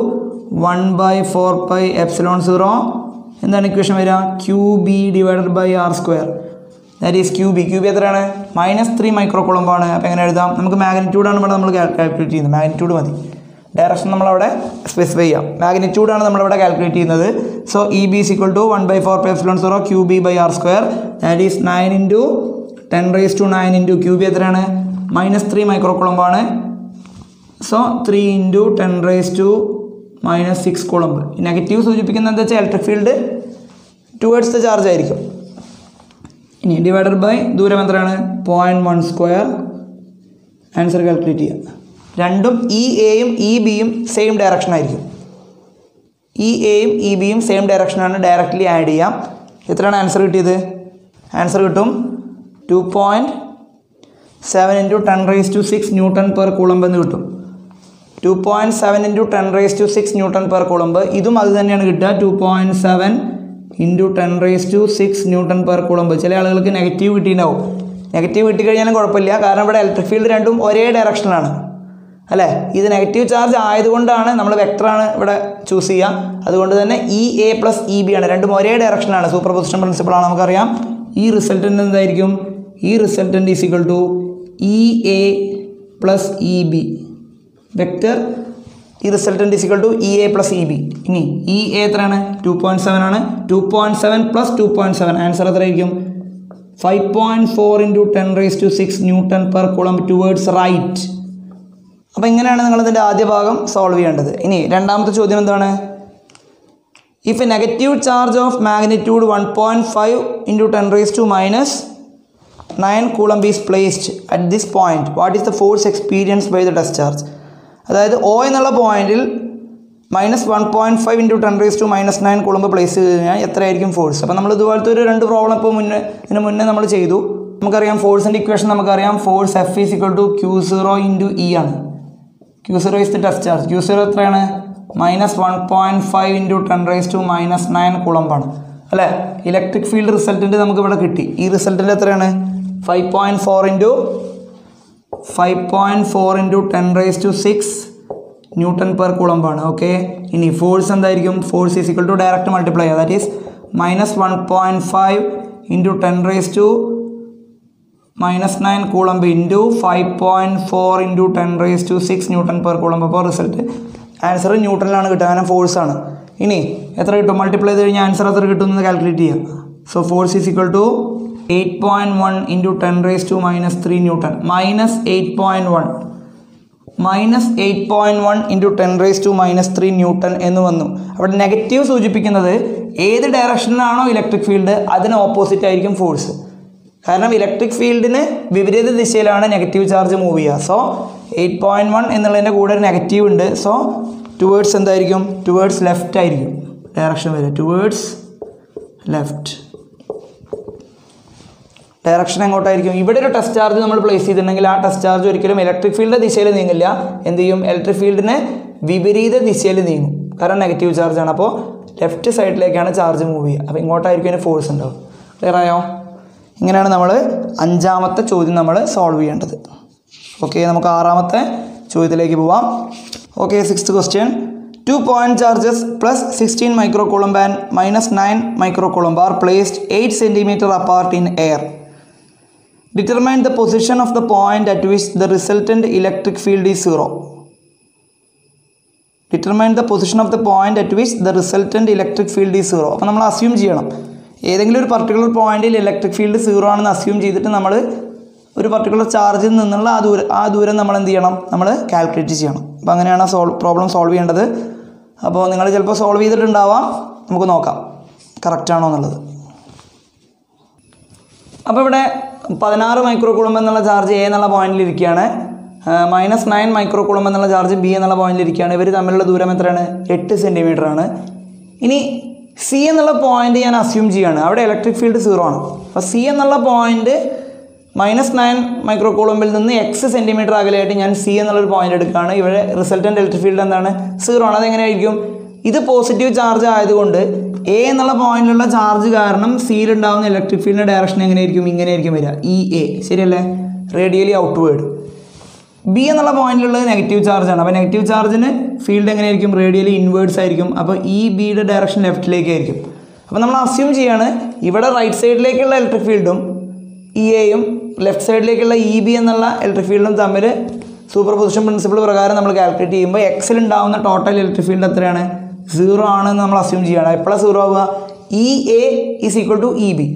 one by four by epsilon zero എന്താണ് ഇക്വേഷൻ വരിക? Q B divided by R square that is Q B Q B എത്രയാണ്? മൈനസ് ത്രീ മൈക്രോ കുളമ്പാണ് അപ്പോൾ എങ്ങനെ എഴുതാം? നമുക്ക് മാഗ്നിറ്റ്യൂഡാണ് ഇവിടെ നമ്മൾ കാൽക്കുലേറ്റ് ചെയ്യുന്നത്. മാഗ്നിറ്റ്യൂഡ് മതി. ഡയറക്ഷൻ നമ്മളവിടെ സ്പെസിഫൈ ചെയ്യാം. മാഗ്നിറ്റ്യൂഡാണ് നമ്മളിവിടെ കാൽക്കുലേറ്റ് ചെയ്യുന്നത്. So E B is equal to one by four pi epsilon zero Q B by R square that is nine into ten raise to nine into Q B എത്രയാണ്? Minus three micro ആണ്. So three into ten raise to minus six coulomb negative സൂചിപ്പിക്കുന്നത് എന്താ വെച്ചാൽ electric field towards the charge ആയിരിക്കും. ഇനി divided by ദൂരം എത്രയാണ്? Point one square answer calculate ചെയ്യുക രണ്ടും ഇ എയും ഇ ബിയും സെയിം ഡയറക്ഷൻ ആയിരിക്കും. ഇ എയും ഇ ബിയും സെയിം ഡയറക്ഷനാണ് ഡയറക്റ്റ്ലി ആഡ് ചെയ്യാം. എത്രയാണ് ആൻസർ കിട്ടിയത്? ആൻസർ കിട്ടും two point seven into ten raise to six newton per coulomb എന്ന് കിട്ടും. Two point seven into ten raise to six newton per coulomb ഇതും അത് തന്നെയാണ് കിട്ടുക. Two point seven into ten raise to six newton per coulomb ചില ആളുകൾക്ക് negative കിട്ടിയിട്ടുണ്ടാവും. Negative കിട്ടിക്കഴിഞ്ഞാലും കുഴപ്പമില്ല. കാരണം ഇവിടെ ഇലക്ട്രിക് ഫീൽഡ് രണ്ടും ഒരേ ഡയറക്ഷനാണ് അല്ലേ? ഇത് നെഗറ്റീവ് ചാർജ് ആയതുകൊണ്ടാണ് നമ്മൾ വെക്ടറാണ് ഇവിടെ ചൂസ് ചെയ്യുക. അതുകൊണ്ട് തന്നെ E A plus E B ആണ്. രണ്ടും ഒരേ ഡയറക്ഷനാണ് സൂപ്പർ പൊസിഷൻ പ്രിൻസിപ്പിളാണ് നമുക്കറിയാം. ഈ റിസൾട്ടിന് എന്തായിരിക്കും? E resultant is is equal to E A plus E B vector E resultant is equal to E A plus E B ഇനി ഇ എ എത്രയാണ്? Two point seven ആണ്. Two point seven plus two point seven answer എത്രയായിരിക്കും five point four into ten raise to six newton per coulomb towards right അപ്പോൾ ഇങ്ങനെയാണ് നിങ്ങളിതിന്റെ ആദ്യ ഭാഗം solve ചെയ്യേണ്ടത്. ഇനി രണ്ടാമത്തെ ചോദ്യം എന്താണ്? If a negative charge of magnitude one point five into ten raise to minus nine coulomb is placed at this point what is the force experience by the discharge charge അതായത് O എന്നുള്ള പോയിന്റിൽ minus one point five into ten raise to minus nine coulomb place ചെയ്ത് കഴിഞ്ഞാൽ എത്രയായിരിക്കും force അപ്പോൾ നമ്മൾ ഇതുപോലത്തെ ഒരു രണ്ട് പ്രോബ്ലം ഇപ്പോൾ മുന്നേ ഇതിന് മുന്നേ നമ്മൾ ചെയ്തു. നമുക്കറിയാം ഫോഴ്സിന്റെ ഇക്വേഷൻ നമുക്കറിയാം. Force F is equal to Q zero into E ആണ്. Q zero is the test charge Q zero എത്രയാണ്? Minus one point five into ten raise to minus nine കുളമ്പാണ് അല്ലേ? ഇലക്ട്രിക് ഫീൽഡ് റിസൾട്ടിന്റെ നമുക്ക് ഇവിടെ കിട്ടി. ഈ റിസൾട്ടിന്റെ എത്രയാണ്? Five point four into five point four into ten raise to six newton per കുളമ്പാണ് okay ഇനി force എന്തായിരിക്കും? Force is equal to direct multiply that is minus one point five into ten raise to minus nine coulomb into five point four into ten raise to six newton per coulomb അപ്പോൾ result answer ന്യൂട്ടണിലാണ് കിട്ടുക കാരണം force ആണ്. ഇനി എത്ര കിട്ടും? Multiply ചെയ്ത് കഴിഞ്ഞാൽ answer എത്ര കിട്ടുമെന്ന് കാൽക്കുലേറ്റ് ചെയ്യാം so force is equal to eight point one into ten raise to minus three newton minus eight point one minus eight point one into ten raise to minus three newton എന്ന് വന്നു. അവിടെ negative സൂചിപ്പിക്കുന്നത് ഏത് ഡയറക്ഷനിലാണോ electric field അതിന് opposite ആയിരിക്കും force കാരണം electric ഫീൽഡിന് വിപരീത ദിശയിലാണ് നെഗറ്റീവ് ചാർജ് മൂവ് ചെയ്യുക. സോ എയ്റ്റ് പോയിന്റ് വൺ എന്നുള്ളതിന്റെ കൂടെ ഒരു നെഗറ്റീവ് ഉണ്ട്. സോ ടുവേഡ്സ് എന്തായിരിക്കും? ടുവേഡ്സ് ലെഫ്റ്റ് ആയിരിക്കും. ഡയറക്ഷൻ വരിക. ടുവേഡ്സ് ലെഫ്റ്റ് ഡയറക്ഷൻ എങ്ങോട്ടായിരിക്കും? ഇവിടെ ഒരു ടെസ്റ്റ് ചാർജ് നമ്മൾ പ്ലേസ് ചെയ്തിട്ടുണ്ടെങ്കിൽ ആ ടെസ്റ്റ് ചാർജ് ഒരിക്കലും ഇലക്ട്രിക് ഫീൽഡിന്റെ ദിശയിൽ നീങ്ങില്ല. എന്ത് ചെയ്യും? ഇലക്ട്രിക് ഫീൽഡിനെ വിപരീത ദിശയിൽ നീങ്ങും. കാരണം നെഗറ്റീവ് ചാർജ് ആണ്. അപ്പോൾ ലെഫ്റ്റ് സൈഡിലേക്കാണ് ചാർജ് മൂവ് ചെയ്യുക. അപ്പോൾ ഇങ്ങോട്ടായിരിക്കും അതിന് ഫോഴ്സ് ഉണ്ടാവും ക്ലിയർ ആയോ? ഇങ്ങനെയാണ് നമ്മൾ അഞ്ചാമത്തെ ചോദ്യം നമ്മൾ സോൾവ് ചെയ്യേണ്ടത്. ഓക്കെ നമുക്ക് ആറാമത്തെ ചോദ്യത്തിലേക്ക് പോവാം. Okay sixth question two point charges plus sixteen micro coulomb and minus nine micro coulomb are placed eight centimetre apart in air determine the position of the point at which the resultant electric field is zero determine the position of the point at which the resultant electric field is zero അപ്പോൾ നമ്മൾ assume ചെയ്യണം. ഏതെങ്കിലും ഒരു particular പോയിന്റിൽ electric field zero ആണെന്ന് assume ചെയ്തിട്ട് നമ്മൾ ഒരു പർട്ടിക്കുലർ ചാർജിൽ നിന്നുള്ള ആ ദൂരം ആ ദൂരം നമ്മൾ എന്ത് ചെയ്യണം? നമ്മൾ കാൽക്കുലേറ്റ് ചെയ്യണം. അപ്പോൾ അങ്ങനെയാണ് സോൾവ് പ്രോബ്ലം സോൾവ് ചെയ്യേണ്ടത്. അപ്പോൾ നിങ്ങൾ ചിലപ്പോൾ സോൾവ് ചെയ്തിട്ടുണ്ടാവാം. നമുക്ക് നോക്കാം. കറക്റ്റ് ആണോ എന്നുള്ളത്. അപ്പോൾ ഇവിടെ പതിനാറ് മൈക്രോ കുളുമ്പ് എന്നുള്ള ചാർജ് എ എന്നുള്ള പോയിന്റിൽ ഇരിക്കുകയാണ്. മൈനസ് നയൻ മൈക്രോ കുളുമ്പ് എന്നുള്ള ചാർജ് ബി എന്നുള്ള പോയിന്റിൽ ഇരിക്കുകയാണ്. ഇവർ തമ്മിലുള്ള ദൂരം എത്രയാണ്? എട്ട് സെന്റിമീറ്റർ ആണ്. ഇനി സി എന്നുള്ള പോയിന്റ് ഞാൻ അസ്യൂം ചെയ്യുകയാണ് അവിടെ ഇലക്ട്രിക് ഫീൽഡ് സീറോ ആണ്. അപ്പോൾ സി എന്നുള്ള പോയിന്റ് മൈനസ് നയൻ മൈക്രോ കൂളമ്പിൽ നിന്ന് എക്സ് സെന്റിമീറ്റർ അകലെയായിട്ട് ഞാൻ സി എന്നുള്ളൊരു പോയിന്റ് എടുക്കുകയാണ്. ഇവിടെ റിസൾട്ടന്റ് ഇലക്ട്രിക് ഫീൽഡ് എന്താണ്? സീറോ ആണ്. അതെങ്ങനെയായിരിക്കും? ഇത് പോസിറ്റീവ് ചാർജ് ആയതുകൊണ്ട് എ എന്നുള്ള പോയിന്റിലുള്ള ചാർജ് കാരണം സീൽ ഉണ്ടാകുന്ന ഇലക്ട്രിക് ഫീൽഡിന്റെ ഡയറക്ഷൻ എങ്ങനെയായിരിക്കും? ഇങ്ങനെയായിരിക്കും വരിക. ഇ എ ശരിയല്ലേ? റേഡിയലി ഔട്ട്വേർഡ് ബി എന്നുള്ള പോയിന്റിലുള്ളത് നെഗറ്റീവ് ചാർജ് ആണ്. അപ്പോൾ നെഗറ്റീവ് ചാർജിന് ഫീൽഡ് എങ്ങനെയായിരിക്കും? റേഡിയലി ഇൻവേർഡ്സ് ആയിരിക്കും. അപ്പോൾ ഈ ബിയുടെ ഡയറക്ഷൻ ലെഫ്റ്റിലേക്ക് ആയിരിക്കും അപ്പോൾ നമ്മൾ അസ്യൂം ചെയ്യാണ് ഇവിടെ റൈറ്റ് സൈഡിലേക്കുള്ള ഇലക്ട്രിക് ഫീൽഡും ഇ എയും ലെഫ്റ്റ് സൈഡിലേക്കുള്ള ഇ ബി എന്നുള്ള ഇലക്ട്രിക് ഫീൽഡും തമ്മിൽ സൂപ്പർ പൊസിഷൻ പ്രിൻസിപ്പിൾ പ്രകാരം നമ്മൾ കാൽക്കുലേറ്റ് ചെയ്യുമ്പോൾ എക്സിൽ ഉണ്ടാകുന്ന ടോട്ടൽ ഇലക്ട്രിക് ഫീൽഡ് എത്രയാണ്? സീറോ ആണെന്ന് നമ്മൾ അസ്യൂം ചെയ്യുകയാണ് എപ്പോഴാണ് സീറോ ആവുക? E A is equal to E B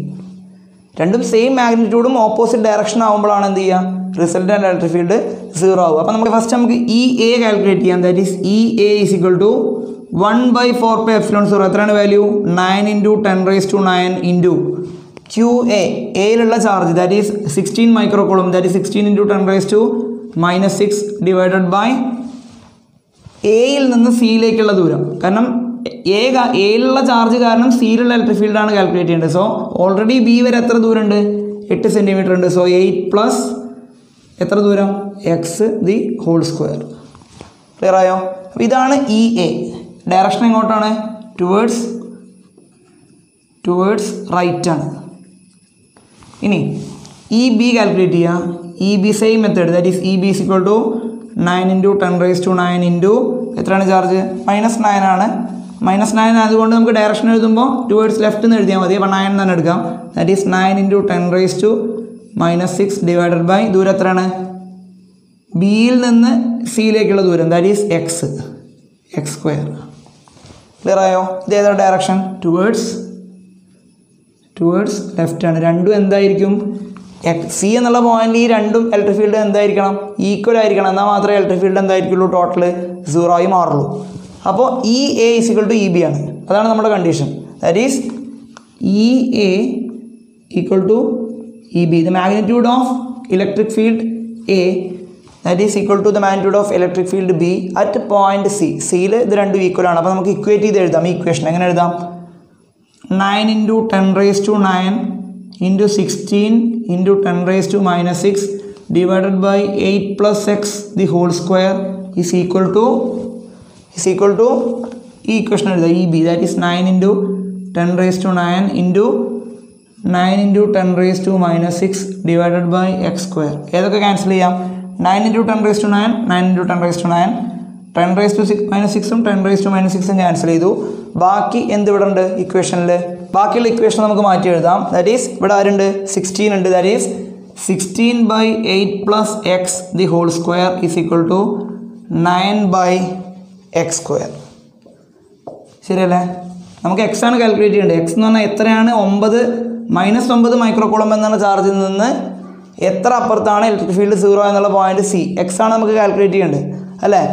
രണ്ടും സെയിം മാഗ്നിറ്റ്യൂഡും ഓപ്പോസിറ്റ് ഡയറക്ഷൻ ആകുമ്പോഴാണ് എന്ത് ചെയ്യുക? Result and electric field zero ആവുക. അപ്പോൾ നമുക്ക് ഫസ്റ്റ് നമുക്ക് ഇ എ കാൽക്കുലേറ്റ് ചെയ്യാം. That is E A is equal to one by four pi epsilon zero എത്രയാണ് value nine into ten raise to nine into Q A എയിലുള്ള charge that is sixteen micro കോളും that is sixteen into ten raise to minus six divided by എയിൽ നിന്ന് സിയിലേക്കുള്ള ദൂരം. കാരണം A എയിലുള്ള charge കാരണം സിയിലുള്ള ഇലക്ട്രിക് ഫീൽഡാണ് കാൽക്കുലേറ്റ് ചെയ്യേണ്ടത്. സോ ഓൾറെഡി ബി വരെ എത്ര ദൂരമുണ്ട്? എട്ട് സെന്റിമീറ്റർ ഉണ്ട്. സോ എയ്റ്റ് പ്ലസ് എത്ര ദൂരം? X the whole square clear ആയോ? അപ്പോൾ ഇതാണ് ഇ എ ഡയറക്ഷൻ എങ്ങോട്ടാണ്? ടുവേഡ്സ് ടുവേഡ്സ് റൈറ്റ് ആണ്. ഇനി ഇ ബി കാൽക്കുലേറ്റ് ചെയ്യുക. E B same method that is E B is equal to nine into ten raise to nine into എത്രയാണ് charge minus nine ആണ്. Minus nine അതുകൊണ്ട് നമുക്ക് direction എഴുതുമ്പോൾ towards left എന്ന് എഴുതിയാൽ മതി. അപ്പോൾ നയൻ തന്നെ എടുക്കാം. That is nine into ten raise to minus six divided by ദൂരം എത്രയാണ്? ബിയിൽ നിന്ന് സിയിലേക്കുള്ള ദൂരം. That is x x square clear ആയോ? ഇത് ഏതാ ഡയറക്ഷൻ ടുവേർഡ്സ് ടുവേർഡ്സ് ലെഫ്റ്റ് ആണ്. രണ്ടും എന്തായിരിക്കും? സി എന്നുള്ള പോയിന്റ് ഈ രണ്ടും ഇലക്ട്രിക് ഫീൽഡ് എന്തായിരിക്കണം? ഈക്വൽ ആയിരിക്കണം. എന്നാൽ മാത്രമേ ഇലക്ട്രിക് ഫീൽഡ് എന്തായിരിക്കുള്ളൂ? ടോട്ടൽ സീറോ ആയി മാറുള്ളൂ. അപ്പോൾ E A is equal to E B ആണ്. അതാണ് നമ്മുടെ condition that is E A equal to E B the magnitude of electric field A that is equal to the magnitude of electric field B at point C സിയിൽ ഇത് രണ്ടും equal ആണ്. അപ്പോൾ നമുക്ക് equate ചെയ്ത് എഴുതാം. ഈ ഇക്വേഷൻ എങ്ങനെ എഴുതാം? Nine into ten raise to nine into sixteen into ten raise to minus six divided by eight plus x the whole square is equal to is equal to ഈ equation എഴുതുക. E B that is nine into ten raise to nine into nine into ten raise to minus six divided by x square ഏതൊക്കെ cancel ചെയ്യാം? Nine into ten raise to nine nine into ten raise to nine ten raise to six minus സിക്സും ten raise to minus സിക്സും cancel ചെയ്തു. ബാക്കി എന്ത് ഇവിടെ ഉണ്ട്? ഇക്വേഷനിൽ ബാക്കിയുള്ള ഇക്വേഷൻ നമുക്ക് മാറ്റി എഴുതാം. ദാറ്റ് ഈസ് ഇവിടെ ആരുണ്ട്? സിക്സ്റ്റീൻ ഉണ്ട്. That is sixteen by eight plus x the whole square is equal to nine by x square ശരിയല്ലേ? നമുക്ക് എക്സ് ആണ് കാൽക്കുലേറ്റ് ചെയ്യേണ്ടത്. എക്സ് എന്ന് പറഞ്ഞാൽ എത്രയാണ്? ഒമ്പത് മൈനസ് ഒമ്പത് മൈക്രോകോളം എന്നാണ് ചാർജിൽ നിന്ന് എത്ര അപ്പുറത്താണ് ഇലക്ട്രിക് ഫീൽഡ് സീറോ എന്നുള്ള പോയിന്റ് സി എക്സ് ആണ് നമുക്ക് കാൽക്കുലേറ്റ് ചെയ്യേണ്ടത്. അല്ലേ?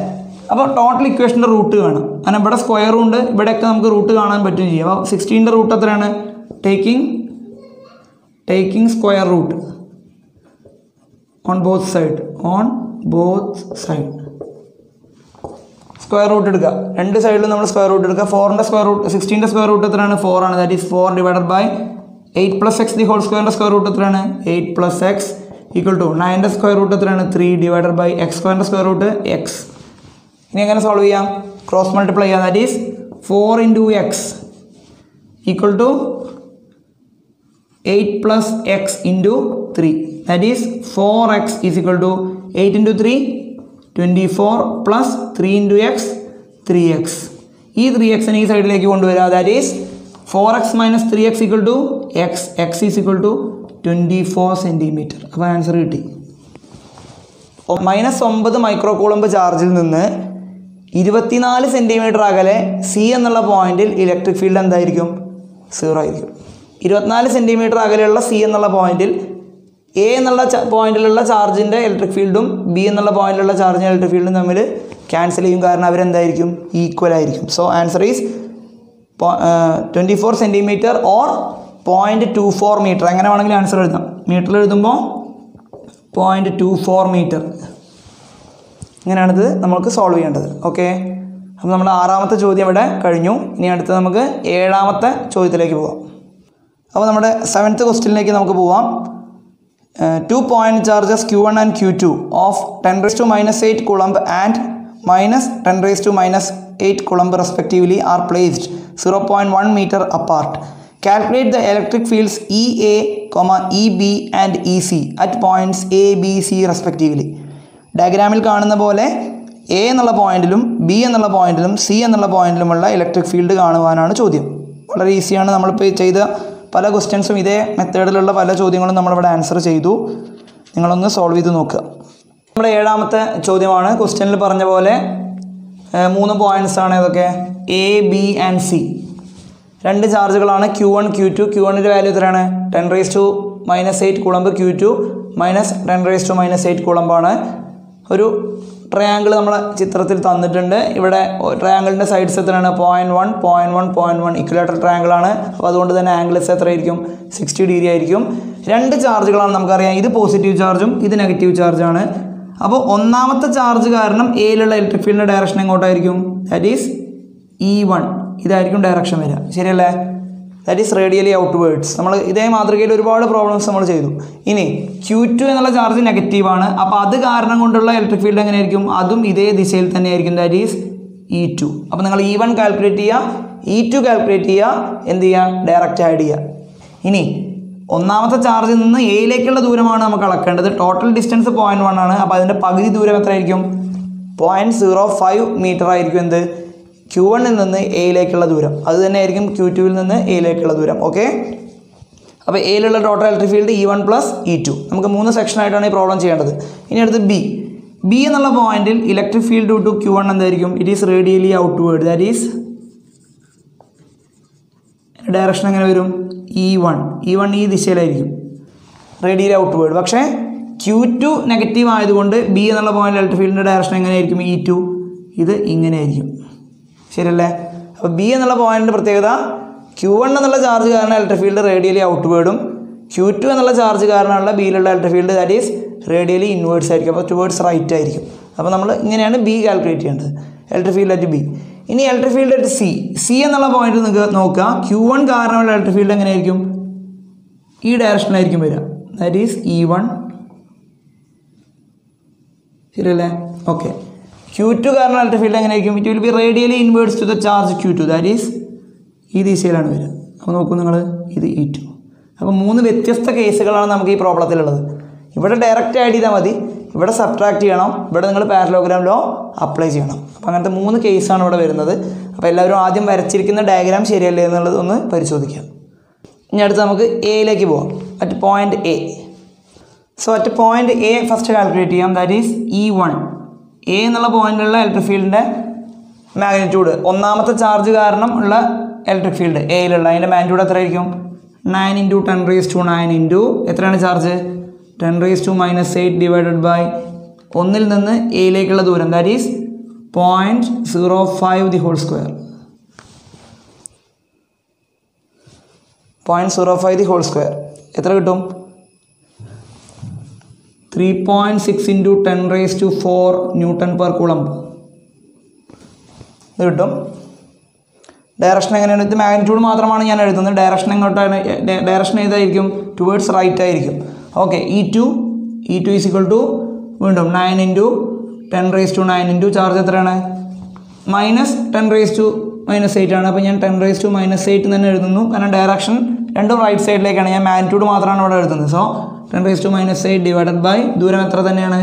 അപ്പോൾ ടോട്ടൽ ഇക്വേഷന്റെ റൂട്ട് കാണാം കാരണം ഇവിടെ സ്ക്വയറും ഉണ്ട് ഇവിടെയൊക്കെ നമുക്ക് റൂട്ട് കാണാൻ പറ്റും ചെയ്യും. അപ്പോൾ സിക്സ്റ്റീന്റെ റൂട്ട് എത്രയാണ്? Taking taking square root on both side on both side square root എടുക്കുക. രണ്ട് സൈഡിലും നമ്മൾ സ്ക്വയർ റൂട്ട് എടുക്കുക. ഫോറിന്റെ സ്ക്വയർ റൂട്ട് സിക്സ്റ്റീന്റെ സ്ക്വയർ റൂട്ട് എത്രയാണ്? ഫോർ ആണ്. That is four divided by eight plus x the whole സ്ക്വയറിന്റെ സ്ക്വയർ റൂട്ട് എത്രയാണ്? Eight plus x equal to നയന്റെ square root എത്രയാണ്? ത്രീ ഡിവൈഡഡ് ബൈ എക്സ് സ്ക്വയറിന്റെ സ്ക്വയർ റൂട്ട് എക്സ് ഇനി എങ്ങനെ solve ചെയ്യാം? ക്രോസ് മൾട്ടിപ്ലൈ ചെയ്യാം. That is four into x equal to eight plus x into three that is four x is equal to eight into three twenty four plus three into x three x ഈ three എക്സിനെ ഈ സൈഡിലേക്ക് കൊണ്ടുവരിക that is four x minus three x equal to x x is equal to twenty four centimetre അപ്പോൾ answer കിട്ടി. Minus ഒമ്പത് micro coulomb ചാർജിൽ നിന്ന് ഇരുപത്തിനാല് സെന്റിമീറ്റർ അകലെ സി എന്നുള്ള പോയിന്റിൽ ഇലക്ട്രിക് ഫീൽഡ് എന്തായിരിക്കും? സീറോ ആയിരിക്കും. ഇരുപത്തിനാല് സെന്റിമീറ്റർ അകലെയുള്ള സി എന്നുള്ള പോയിന്റിൽ എ എന്നുള്ള പോയിന്റിലുള്ള ചാർജിന്റെ ഇലക്ട്രിക് ഫീൽഡും ബി എന്നുള്ള പോയിന്റിലുള്ള ചാർജിന്റെ ഇലക്ട്രിക് ഫീൽഡും തമ്മിൽ ക്യാൻസൽ ചെയ്യും. കാരണം അവരെന്തായിരിക്കും ഈക്വൽ ആയിരിക്കും. So answer is twenty four centimetre or point two four metre എങ്ങനെ വേണമെങ്കിലും ആൻസർ എഴുതാം. മീറ്ററിൽ എഴുതുമ്പോൾ പോയിന്റ് ടു ഫോർ മീറ്റർ ഇങ്ങനെയാണിത് നമുക്ക് സോൾവ് ചെയ്യേണ്ടത്. ഓക്കെ അപ്പോൾ നമ്മൾ ആറാമത്തെ ചോദ്യം ഇവിടെ കഴിഞ്ഞു. ഇനി അടുത്ത് നമുക്ക് ഏഴാമത്തെ ചോദ്യത്തിലേക്ക് പോവാം അപ്പോൾ നമ്മുടെ സെവൻത്ത് ക്വസ്റ്റ്യനിലേക്ക് നമുക്ക് പോവാം. Two point charges q one and q two of ten raise to minus eight coulomb and minus ten raise to minus eight coulomb respectively are placed zero point one metre apart calculate the electric fields E A comma E B and E C at points A B C respectively ഡയഗ്രാമിൽ കാണുന്ന പോലെ A എന്നുള്ള പോയിന്റിലും B എന്നുള്ള പോയിന്റിലും C എന്നുള്ള പോയിന്റിലുമുള്ള electric field കാണുവാനാണ് ചോദ്യം. വളരെ ഈസിയാണ് നമ്മളിപ്പോൾ ചെയ്ത പല ക്വസ്റ്റ്യൻസും ഇതേ മെത്തേഡിലുള്ള പല ചോദ്യങ്ങളും നമ്മളിവിടെ ആൻസർ ചെയ്തു. നിങ്ങളൊന്ന് സോൾവ് ചെയ്ത് നോക്കുക. നമ്മുടെ ഏഴാമത്തെ ചോദ്യമാണ്. ക്വസ്റ്റ്യനിൽ പറഞ്ഞ പോലെ മൂന്ന് പോയിന്റ്സ് ആണ് ഇതൊക്കെ. എ ബി ആൻഡ് സി രണ്ട് ചാർജുകളാണ് q one q two q വണ്ണിന്റെ വാല്യൂ എത്രയാണ്? Ten raise to minus eight coulomb q two minus ten raise to minus eight കുളമ്പാണ്. ഒരു ട്രയാങ്കിൾ നമ്മളെ ചിത്രത്തിൽ തന്നിട്ടുണ്ട്. ഇവിടെ ട്രയാങ്കിളിന്റെ സൈഡ്സ് എത്രയാണ്? Point one point one point one equilateral ട്രയാങ്കിളാണ് അപ്പോൾ അതുകൊണ്ട് തന്നെ ആംഗിൾസ് എത്രയായിരിക്കും? സിക്സ്റ്റി ഡിഗ്രി ആയിരിക്കും. രണ്ട് ചാർജുകളാണ് നമുക്കറിയാം. ഇത് പോസിറ്റീവ് ചാർജും ഇത് നെഗറ്റീവ് ചാർജാണ് അപ്പോൾ ഒന്നാമത്തെ ചാർജ് കാരണം എയിലുള്ള ഇലക്ട്രിക് ഫീൽഡിന്റെ ഡയറക്ഷൻ എങ്ങോട്ടായിരിക്കും? ദാറ്റ് ഈസ് ഇ വൺ ഇതായിരിക്കും ഡയറക്ഷൻ വരിക. ശരിയല്ലേ? That is radially outwards നമ്മൾ ഇതേ മാതൃകയിൽ ഒരുപാട് പ്രോബ്ലംസ് നമ്മൾ ചെയ്തു. ഇനി ക്യൂ ടു എന്നുള്ള ചാർജ് നെഗറ്റീവാണ് അപ്പോൾ അത് കാരണം കൊണ്ടുള്ള ഇലക്ട്രിക് ഫീൽഡ് എങ്ങനെയായിരിക്കും? അതും ഇതേ ദിശയിൽ തന്നെ ആയിരിക്കും ദാറ്റ് ഈസ് ഇ ടു അപ്പോൾ നിങ്ങൾ ഇ വൺ കാൽക്കുലേറ്റ് ചെയ്യുക. ഇ ടു കാൽക്കുലേറ്റ് ചെയ്യുക. എന്ത് ചെയ്യുക? ഡയറക്റ്റ് ആഡ് ചെയ്യുക. ഇനി ഒന്നാമത്തെ ചാർജിൽ നിന്ന് എയിലേക്കുള്ള ദൂരമാണ് നമുക്ക് അളക്കേണ്ടത്. ടോട്ടൽ ഡിസ്റ്റൻസ് പോയിന്റ് വൺ ആണ്. അപ്പോൾ അതിന്റെ പകുതി ദൂരം എത്രയായിരിക്കും? പോയിന്റ് സീറോ ഫൈവ് മീറ്റർ ആയിരിക്കും എന്ത്? ക്യൂ വണ്ണിൽ നിന്ന് എയിലേക്കുള്ള ദൂരം. അത് തന്നെ ആയിരിക്കും ക്യൂ ടുവിൽ നിന്ന് എയിലേക്കുള്ള ദൂരം. ഓക്കെ അപ്പോൾ എയിലുള്ള total electric field E one plus E two നമുക്ക് മൂന്ന് സെക്ഷനായിട്ടാണ് ഈ പ്രോബ്ലം ചെയ്യേണ്ടത്. ഇനി അടുത്ത് ബി ബി എന്നുള്ള പോയിന്റിൽ electric field to q one എന്തായിരിക്കും? It is radially outward that is direction എങ്ങനെ വരും? ഇ വൺ ഇ വൺ ഈ ദിശയിലായിരിക്കും. റേഡിയലി ഔട്ട് വേർഡ് പക്ഷേ ക്യൂ ടു നെഗറ്റീവ് ആയതുകൊണ്ട് ബി എന്നുള്ള പോയിന്റ് ഇലക്ട്രിക് ഫീൽഡിന്റെ ഡയറക്ഷൻ എങ്ങനെയായിരിക്കും? ഇ ടു ഇത് ഇങ്ങനെയായിരിക്കും. ശരിയല്ലേ? അപ്പോൾ ബി എന്നുള്ള പോയിന്റിന്റെ പ്രത്യേകത ക്യൂ വൺ എന്നുള്ള ചാർജ് കാരണം ഇലക്ട്രിക് ഫീൽഡ് റേഡിയലി ഔട്ട് വേർഡും ക്യൂ ടു എന്നുള്ള ചാർജ് കാരണമുള്ള ബിയിലുള്ള electric field that is radially inverse ആയിരിക്കും. അപ്പോൾ ടുവേർഡ്സ് റൈറ്റ് ആയിരിക്കും. അപ്പോൾ നമ്മൾ ഇങ്ങനെയാണ് ബി കാൽക്കുലേറ്റ് ചെയ്യേണ്ടത്. ഇലക്ട്രിക് ഫീൽഡ് അറ്റ് ബി ഇനി electric field at C C എന്നുള്ള പോയിന്റ് നിങ്ങൾക്ക് നോക്കുക ക്യൂ വൺ കാരണമുള്ള ഇലക്ട്രിക് ഫീൽഡ് എങ്ങനെയായിരിക്കും? ഈ ഡയറക്ഷനിലായിരിക്കും വരിക ദാറ്റ് ഈസ് ഇ വൺ ശരിയല്ലേ? ഓക്കെ ക്യൂ ടു കാരണം ഇലക്ട്രിക് ഫീൽഡ് എങ്ങനെയായിരിക്കും? It will be radially inwards to the charge q two that is ഈ ദിശയിലാണ് വരിക. അപ്പോൾ നോക്കൂ നിങ്ങൾ ഇത് ഇ ടു അപ്പോൾ മൂന്ന് വ്യത്യസ്ത കേസുകളാണ് നമുക്ക് ഈ പ്രോബ്ലത്തിലുള്ളത്. ഇവിടെ ഡയറക്റ്റ് ആഡ് ചെയ്താൽ മതി. ഇവിടെ സബ്ട്രാക്ട് ചെയ്യണം. ഇവിടെ നിങ്ങൾ പാരലോഗ്രാം ലോ അപ്ലൈ ചെയ്യണം. അപ്പോൾ അങ്ങനത്തെ മൂന്ന് കേസാണ് ഇവിടെ വരുന്നത്. അപ്പോൾ എല്ലാവരും ആദ്യം വരച്ചിരിക്കുന്ന ഡയഗ്രാം ശരിയല്ലേ എന്നുള്ളത് ഒന്ന് പരിശോധിക്കാം. ഇനി അടുത്ത് നമുക്ക് എയിലേക്ക് പോവാം. At point A so at point A first calculate ചെയ്യാം. That is E one A എന്നുള്ള പോയിന്റിലുള്ള ഇലക്ട്രിക് ഫീൽഡിന്റെ മാഗ്നിറ്റ്യൂഡ് ഒന്നാമത്തെ ചാർജ് കാരണം ഉള്ള ഇലക്ട്രിക് ഫീൽഡ് എയിലുള്ള അതിന്റെ മാഗ്നിറ്റ്യൂഡ് എത്രയായിരിക്കും? Nine into ten raise to nine into എത്രയാണ് charge ten raise to minus eight divided by ഒന്നിൽ നിന്ന് എയിലേക്കുള്ള ദൂരം. That is point zero five the whole square point zero five the whole square എത്ര കിട്ടും? Three point six into ten raise to four newton per coulomb ഇത് കിട്ടും. Direction എങ്ങനെയാണ്? ഇത് മാഗ്നിറ്റ്യൂഡ് മാത്രമാണ് ഞാൻ എഴുതുന്നത്. ഡയറക്ഷൻ എങ്ങോട്ടാണ് ഡയറക്ഷൻ ഏതായിരിക്കും? ടുവേർഡ്സ് റൈറ്റ് ആയിരിക്കും. Okay E two E two is equal to വീണ്ടും nine into ten raise to nine into charge എത്രയാണ്? Minus ten raise to minus eight ആണ്. അപ്പോൾ ഞാൻ ten raise to minus eight തന്നെ എഴുതുന്നു. കാരണം ഡയറക്ഷൻ രണ്ടും റൈറ്റ് സൈഡിലേക്കാണ് ഞാൻ മാഗ്നിറ്റ്യൂഡ് മാത്രമാണ് ഇവിടെ എഴുതുന്നത്. So ten raise to minus eight divided by ദൂരം എത്ര തന്നെയാണ്?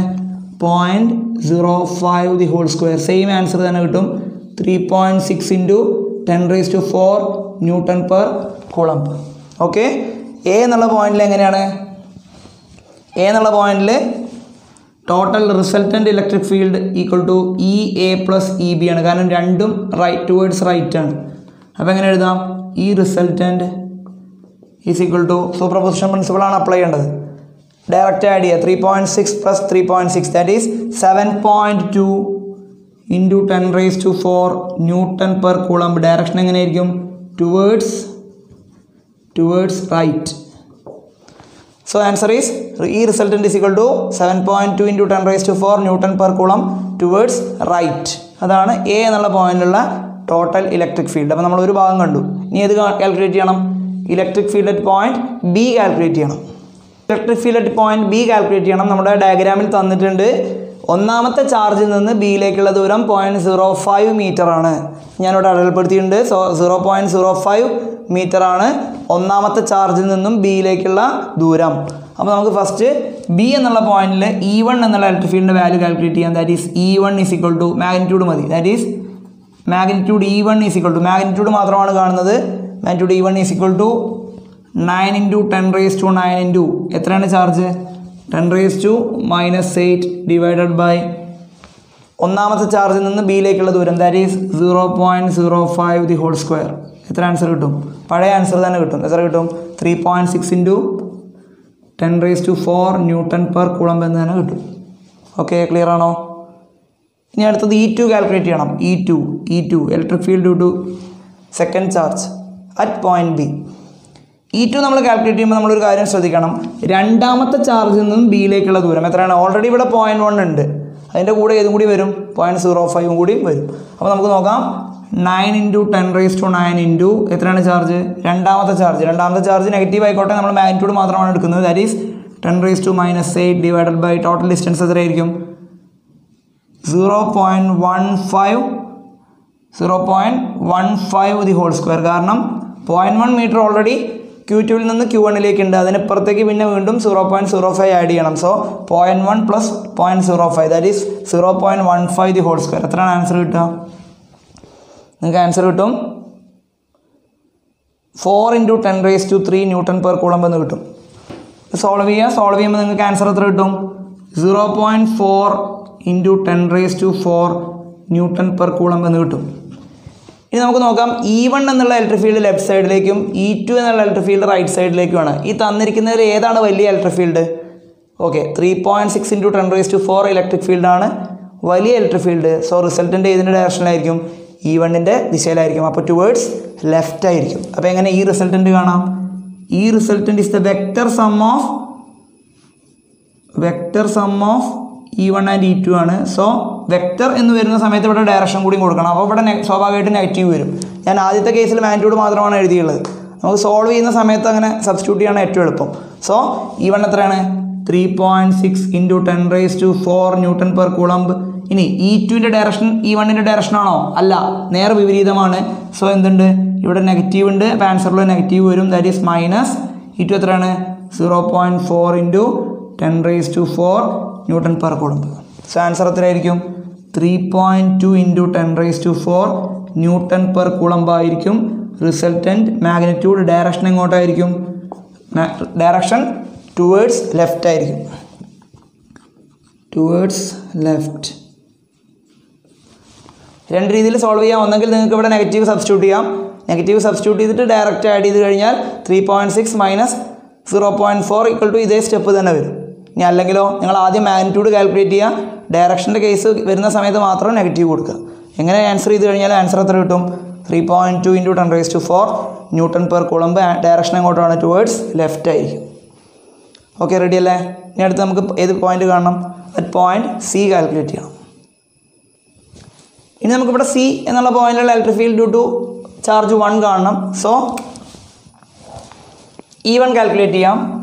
Point zero five the whole square same answer തന്നെ കിട്ടും. Three point six into ten raise to four newton per coulomb okay A എന്നുള്ള പോയിന്റിൽ എങ്ങനെയാണ്? എ എന്നുള്ള പോയിന്റിൽ total resultant electric field equal to E A plus E B ആണ്. കാരണം രണ്ടും റൈറ്റ് ടുവേർഡ്സ് റൈറ്റ് ആണ്. അപ്പോൾ എങ്ങനെ എഴുതാം? ഈ resultant is equal to superposition പ്രിൻസിപ്പിളാണ് apply ചെയ്യേണ്ടത്. ഡയറക്റ്റ് ആഡ് ചെയ്യുക three point six plus three point six that is seven point two into ten raise to four newton per coulomb direction എങ്ങനെയായിരിക്കും? Towards towards right so answer is ഈ resultant is equal to seven point two into ten raise to four newton per coulomb towards right അതാണ് A എന്നുള്ള പോയിന്റിലുള്ള total electric field അപ്പോൾ നമ്മൾ ഒരു ഭാഗം കണ്ടു. ഇനി ഏത് കാൽക്കുലേറ്റ് ചെയ്യണം? Electric field at point B calculate ചെയ്യണം. Electric field at point B calculate ചെയ്യണം. നമ്മുടെ ഡയഗ്രാമിൽ തന്നിട്ടുണ്ട്. ഒന്നാമത്തെ ചാർജിൽ നിന്ന് ബിയിലേക്കുള്ള ദൂരം പോയിന്റ് സീറോ ഫൈവ് മീറ്റർ ആണ്. ഞാനിവിടെ അടയാളപ്പെടുത്തിയിട്ടുണ്ട്. So zero point zero five metre ആണ് ഒന്നാമത്തെ ചാർജിൽ നിന്നും ബിയിലേക്കുള്ള ദൂരം. അപ്പോൾ നമുക്ക് ഫസ്റ്റ് ബി എന്നുള്ള പോയിന്റിൽ ഇ വൺ എന്നുള്ള ഇലക്ട്രിക് ഫീൽഡിന്റെ വാല്യൂ കാൽക്കുലേറ്റ് ചെയ്യാം. That is E one is equal to magnitude മതി. That is magnitude E one is equal to magnitude മാത്രമാണ് കാണുന്നത്. Magnitude E one is equal to nine into ten raise to nine into എത്രയാണ് charge ten raise to minus eight divided by ഒന്നാമത്തെ ചാർജിൽ നിന്ന് ബിയിലേക്കുള്ള ദൂരം. That is zero point zero five the whole square എത്ര answer കിട്ടും? പഴയ answer തന്നെ കിട്ടും. എത്ര കിട്ടും? Three point six into ten raise to four newton per coulomb എന്ന് തന്നെ കിട്ടും. ഓക്കെ ക്ലിയർ ആണോ? ഇനി അടുത്തത് ഇ ടു കാൽക്കുലേറ്റ് ചെയ്യണം. E two E two electric field to second charge at point B E two നമ്മൾ കാൽക്കുലേറ്റ് ചെയ്യുമ്പോൾ നമ്മളൊരു കാര്യം ശ്രദ്ധിക്കണം. രണ്ടാമത്തെ ചാർജിൽ നിന്നും ബിയിലേക്കുള്ള ദൂരം. എത്രയാണ്? ഓൾറെഡി ഇവിടെ പോയിന്റ് വൺ ഉണ്ട്. അതിന്റെ കൂടെ ഏതും കൂടി വരും? പോയിന്റ് സീറോ ഫൈവും കൂടി വരും. അപ്പോൾ നമുക്ക് നോക്കാം. Nine into ten raise to nine into എത്രയാണ് ചാർജ് രണ്ടാമത്തെ ചാർജ് രണ്ടാമത്തെ ചാർജ് നെഗറ്റീവ് ആയിക്കോട്ടെ. നമ്മൾ മാഗ്നിറ്റ്യൂഡ് മാത്രമാണ് എടുക്കുന്നത്. That is ten raise to minus eight divided by total distance എത്രയായിരിക്കും? Zero point one five zero point one five the whole square കാരണം point one metre already Q ടുവിൽ നിന്ന് Q വണ്ണിലേക്ക് ഉണ്ട് അതിനപ്പുറത്തേക്ക് പിന്നെ വീണ്ടും zero point zero five add ചെയ്യണം. So point one plus point zero five that is zero point one five the whole square എത്രയാണ് ആൻസർ കിട്ടുക? നിങ്ങൾക്ക് ആൻസർ കിട്ടും? Four into ten raise to three newton per coulomb എന്ന് കിട്ടും. Solve ചെയ്യുക. Solve ചെയ്യുമ്പോൾ നിങ്ങൾക്ക് ആൻസർ എത്ര കിട്ടും? Zero point four into ten raise to four newton per coulomb എന്ന് കിട്ടും. ഇനി നമുക്ക് നോക്കാം ഇ വൺ എന്നുള്ള ഇലക്ട്രിക് ഫീൽഡ് ലെഫ്റ്റ് സൈഡിലേക്കും ഇ ടു എന്നുള്ള ഇലക്ട്രിക് ഫീൽഡ് റൈറ്റ് സൈഡിലേക്കുമാണ് ഈ തന്നിരിക്കുന്നതിൽ ഏതാണ് വലിയ electric field okay three point six into ten raise to four electric ഫീൽഡാണ് വലിയ ഇലക്ട്രിക് ഫീൽഡ് സോ റിസൾട്ടിന്റെ ഏതിന്റെ ഡയറക്ഷനിലായിരിക്കും ഇ വണ്ണിന്റെ ദിശയിലായിരിക്കും. അപ്പോൾ ടുവേർഡ്സ് ലെഫ്റ്റ് ആയിരിക്കും. അപ്പോൾ എങ്ങനെ ഈ റിസൾട്ടന്റ് കാണാം? E resultant is the vector sum of vector sum of E one and E two ആണ്. സോ വെക്റ്റർ എന്ന് വരുന്ന സമയത്ത് ഇവിടെ ഡയറക്ഷൻ കൂടി കൊടുക്കണം. അപ്പോൾ ഇവിടെ സ്വാഭാവികമായിട്ട് നെഗറ്റീവ് വരും. ഞാൻ ആദ്യത്തെ കേസിൽ മാഗ്നിറ്റ്യൂഡ് മാത്രമാണ് എഴുതിയുള്ളത്. നമുക്ക് സോൾവ് ചെയ്യുന്ന സമയത്ത് അങ്ങനെ സബ്സ്റ്റിറ്റ്യൂട്ട് ചെയ്യാണ് ഏറ്റവും എളുപ്പം. സോ ഈ വൺ എത്രയാണ്? Three point six into ten raise to four newton per coulomb ഇനി ഇ ടുവിന്റെ ഡയറക്ഷൻ ഇ വണ്ണിന്റെ ഡയറക്ഷൻ ആണോ? അല്ല നേർ വിപരീതമാണ്. സോ എന്തുണ്ട്? ഇവിടെ നെഗറ്റീവ് ഉണ്ട്. അപ്പോൾ നെഗറ്റീവ് വരും. That is minus E two എത്രയാണ്? Zero point four into ten raise to four newton per coulomb so answer എത്രയായിരിക്കും? Three point two into ten raise to four newton per കുളമ്പായിരിക്കും resultant magnitude direction എങ്ങോട്ടായിരിക്കും? Direction towards left ആയിരിക്കും. Towards left രണ്ട് രീതിയിൽ solve ചെയ്യാം. ഒന്നെങ്കിൽ നിങ്ങൾക്ക് ഇവിടെ negative substitute ചെയ്യാം. നെഗറ്റീവ് സബ്സ്റ്റിറ്റ്യൂട്ട് ചെയ്തിട്ട് ഡയറക്റ്റ് ആഡ് ചെയ്ത് കഴിഞ്ഞാൽ three point six minus zero point four equal to ഇതേ സ്റ്റെപ്പ് തന്നെ വരും. ഇനി അല്ലെങ്കിലോ നിങ്ങൾ ആദ്യം മാഗ്നിറ്റ്യൂഡ് കാൽക്കുലേറ്റ് ചെയ്യുക. ഡയറക്ഷന്റെ കേസ് വരുന്ന സമയത്ത് മാത്രം നെഗറ്റീവ് കൊടുക്കുക. എങ്ങനെ ആൻസർ ചെയ്ത് കഴിഞ്ഞാൽ ആൻസർ എത്ര കിട്ടും? Three point two into ten raise to four newton per coulomb direction എങ്ങോട്ടാണ്? ടുവേഡ്സ് ലെഫ്റ്റ് ആയിരിക്കും. ഓക്കെ റെഡി അല്ലേ? ഇനി അടുത്ത് നമുക്ക് ഏത് പോയിന്റ് കാണണം? അറ്റ് പോയിന്റ് സി കാൽക്കുലേറ്റ് ചെയ്യണം ഇനി നമുക്കിവിടെ സി എന്നുള്ള പോയിന്റിലുള്ള electric field due to charge one കാണണം. സോ ഇ വൺ കാൽക്കുലേറ്റ് ചെയ്യാം.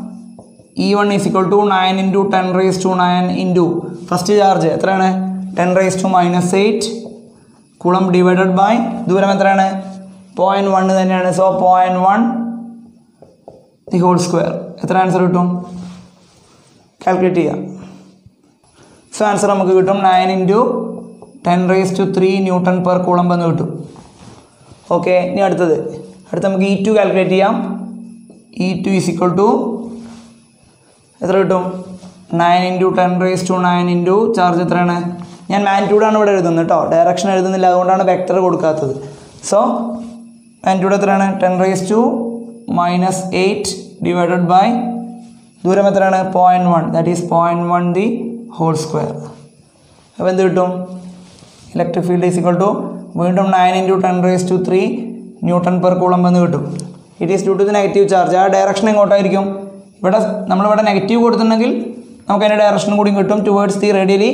E one is equal to nine into ten raise to nine into first charge എത്രയാണ്? Ten raise to minus eight coulomb divided by ദൂരം എത്രയാണ്? Point one തന്നെയാണ്. So point one the whole square എത്ര answer കിട്ടും? Calculate ചെയ്യാം. So answer നമുക്ക് കിട്ടും nine into ten raise to three newton per coulomb എന്ന് കിട്ടും. ഓക്കെ ഇനി അടുത്തത്. അടുത്ത് നമുക്ക് ഇ ടു കാൽക്കുലേറ്റ് ചെയ്യാം. E two is equal to എത്ര കിട്ടും? Nine into ten raise to nine into charge എത്രയാണ്? ഞാൻ മാനിറ്റ്യൂഡാണ് ഇവിടെ എഴുതുന്നത് കേട്ടോ ഡയറക്ഷൻ എഴുതുന്നില്ല അതുകൊണ്ടാണ് വെക്ടർ കൊടുക്കാത്തത്. സോ മാഗ്നിറ്റ്യൂഡ് എത്രയാണ്? Ten raise to minus eight divided by ദൂരം എത്രയാണ്? Point one that is point one the whole square അപ്പോൾ എന്ത് കിട്ടും? Electric field is equal to വീണ്ടും nine into ten raise to three newton per coulomb എന്ന് കിട്ടും. It is due to the negative charge ആ direction എങ്ങോട്ടായിരിക്കും? ഇവിടെ നമ്മളിവിടെ നെഗറ്റീവ് കൊടുത്തിട്ടുണ്ടെങ്കിൽ നമുക്ക് അതിന്റെ ഡയറക്ഷൻ കൂടി കിട്ടും. ടുവേർഡ്സ് ദി റേഡിയലി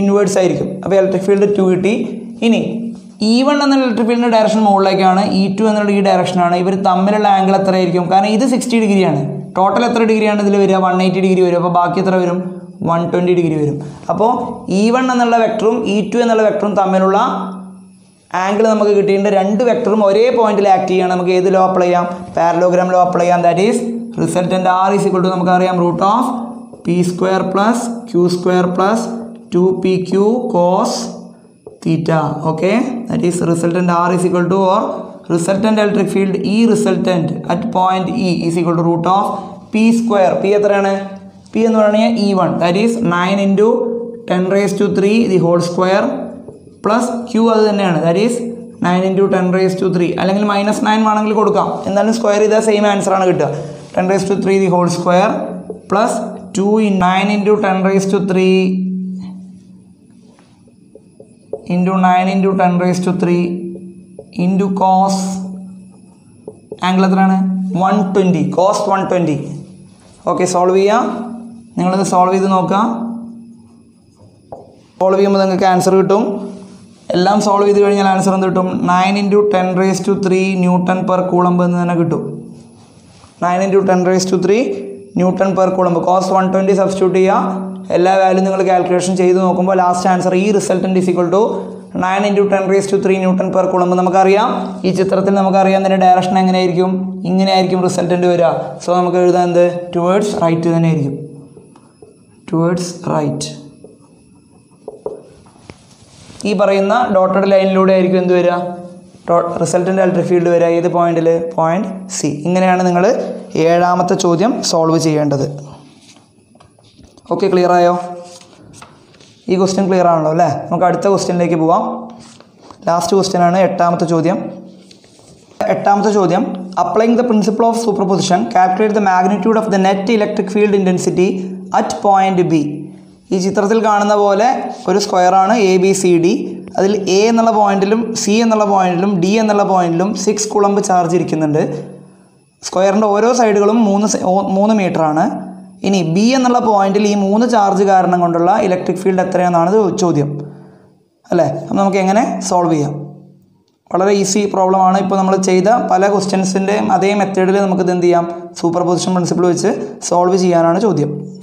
ഇൻവേർഡ്സ് ആയിരിക്കും. അപ്പോൾ ഇലക്ട്രിക് ഫീൽഡ് ടു കിട്ടി. ഇനി ഇ വൺ എന്ന ഇലക്ട്രിക് ഫീൽഡിന്റെ ഡയറക്ഷൻ മുകളിലേക്കാണ്. ഇ ടു എന്നുള്ള ഈ ഡയറക്ഷനാണ് ഇവർ തമ്മിലുള്ള ആംഗിൾ എത്രയായിരിക്കും? കാരണം ഇത് സിക്സ്റ്റി ഡിഗ്രിയാണ് ടോട്ടൽ എത്ര ഡിഗ്രിയാണ് ഇതിൽ വരിക? വൺ എയ്റ്റി ഡിഗ്രി വരും. അപ്പോൾ ബാക്കി എത്ര വരും? വൺ ട്വന്റി ഡിഗ്രി വരും. അപ്പോൾ ഇ വൺ എന്നുള്ള വെക്ടറും ഇ ടു എന്നുള്ള വെക്ടറും തമ്മിലുള്ള ആംഗിൾ നമുക്ക് കിട്ടിയിട്ടുണ്ട്. രണ്ട് വെക്ടറും ഒരേ പോയിന്റിൽ ആക്ട് ചെയ്യണം. നമുക്ക് ഏത് ലോ അപ്ലൈ ചെയ്യാം? പാരലോഗ്രാം ലോ അപ്ലൈ ചെയ്യാം. That is resultant R is equal to നമുക്കറിയാം root of P square plus Q square plus two P Q cos theta okay that is resultant R is equal to or resultant electric field E resultant at point E is equal to root of P square P എത്രയാണ്? P എന്ന് പറഞ്ഞാൽ E one that is nine into ten raise to three the whole square plus Q അത് തന്നെയാണ്. That is nine into ten raise to three അല്ലെങ്കിൽ minus nine വേണമെങ്കിൽ കൊടുക്കാം. എന്നാലും square ചെയ്താൽ സെയിം ആൻസർ ആണ് കിട്ടുക. Ten raise to three the whole square plus two in nine into ten raise to three into nine into ten raise to three into cos angle എത്രയാണ്? One twenty cos one twenty okay solve ചെയ്യാം. നിങ്ങളിത് solve ചെയ്ത് നോക്കാം solve ചെയ്യുമ്പോൾ നിങ്ങൾക്ക് answer കിട്ടും. എല്ലാം solve ചെയ്ത് കഴിഞ്ഞാൽ ആൻസർ എന്ത് കിട്ടും? Nine into ten raise to three newton per coulomb എന്ന് തന്നെ കിട്ടും. Nine into ten raise to three newton per coulomb cos one twenty substitute ചെയ്യുക. എല്ലാ വാല്യൂ നിങ്ങൾ കാൽക്കുലേഷൻ ചെയ്ത് നോക്കുമ്പോൾ last answer E resultant is equal to nine into ten raise to three newton per coulomb നമുക്കറിയാം. ഈ ചിത്രത്തിൽ നമുക്കറിയാം അതിന്റെ ഡയറക്ഷൻ എങ്ങനെയായിരിക്കും. ഇങ്ങനെയായിരിക്കും റിസൾട്ടന്റ് വരിക. സോ നമുക്ക് എഴുതാൻ എന്ത്? ടുവേഡ്സ് റൈറ്റ് തന്നെ ആയിരിക്കും. ടുവേഡ്സ് റൈറ്റ് ഈ പറയുന്ന ഡോട്ടഡ് ലൈനിലൂടെ ആയിരിക്കും എന്ത് വരിക? റിസൾട്ടിന്റെ ഇലക്ട്രിക് ഫീൽഡ് വരിക ഏത് പോയിന്റിൽ പോയിന്റ് സി ഇങ്ങനെയാണ് നിങ്ങൾ ഏഴാമത്തെ ചോദ്യം സോൾവ് ചെയ്യേണ്ടത്. ഓക്കെ ക്ലിയർ ആയോ? ഈ ക്വസ്റ്റ്യൻ ക്ലിയർ ആണല്ലോ അല്ലേ? നമുക്ക് അടുത്ത ക്വസ്റ്റ്യനിലേക്ക് പോവാം. ലാസ്റ്റ് ക്വസ്റ്റ്യൻ ആണ് എട്ടാമത്തെ ചോദ്യം. എട്ടാമത്തെ ചോദ്യം. Applying the principle of superposition calculate the magnitude of the net electric field intensity at point B ഈ ചിത്രത്തിൽ കാണുന്ന പോലെ ഒരു സ്ക്വയറാണ് എ ബി സി ഡി അതിൽ എ എന്നുള്ള പോയിന്റിലും സി എന്നുള്ള പോയിന്റിലും ഡി എന്നുള്ള പോയിന്റിലും സിക്സ് കുളമ്പ് ചാർജ് ഇരിക്കുന്നുണ്ട്. സ്ക്വയറിന്റെ ഓരോ സൈഡുകളും മൂന്ന് മൂന്ന് മീറ്ററാണ് ഇനി ബി എന്നുള്ള പോയിന്റിൽ ഈ മൂന്ന് ചാർജ് കാരണം കൊണ്ടുള്ള ഇലക്ട്രിക് ഫീൽഡ് എത്രയാണെന്നാണ് ചോദ്യം. അല്ലേ? അപ്പം നമുക്ക് എങ്ങനെ സോൾവ് ചെയ്യാം? വളരെ ഈസി പ്രോബ്ലമാണ് ഇപ്പോൾ നമ്മൾ ചെയ്ത പല ക്വസ്റ്റ്യൻസിന്റെയും അതേ മെത്തേഡിൽ നമുക്കിത് എന്ത് ചെയ്യാം? സൂപ്പർ പൊസിഷൻ പ്രിൻസിപ്പിൾ വെച്ച് സോൾവ് ചെയ്യാനാണ് ചോദ്യം.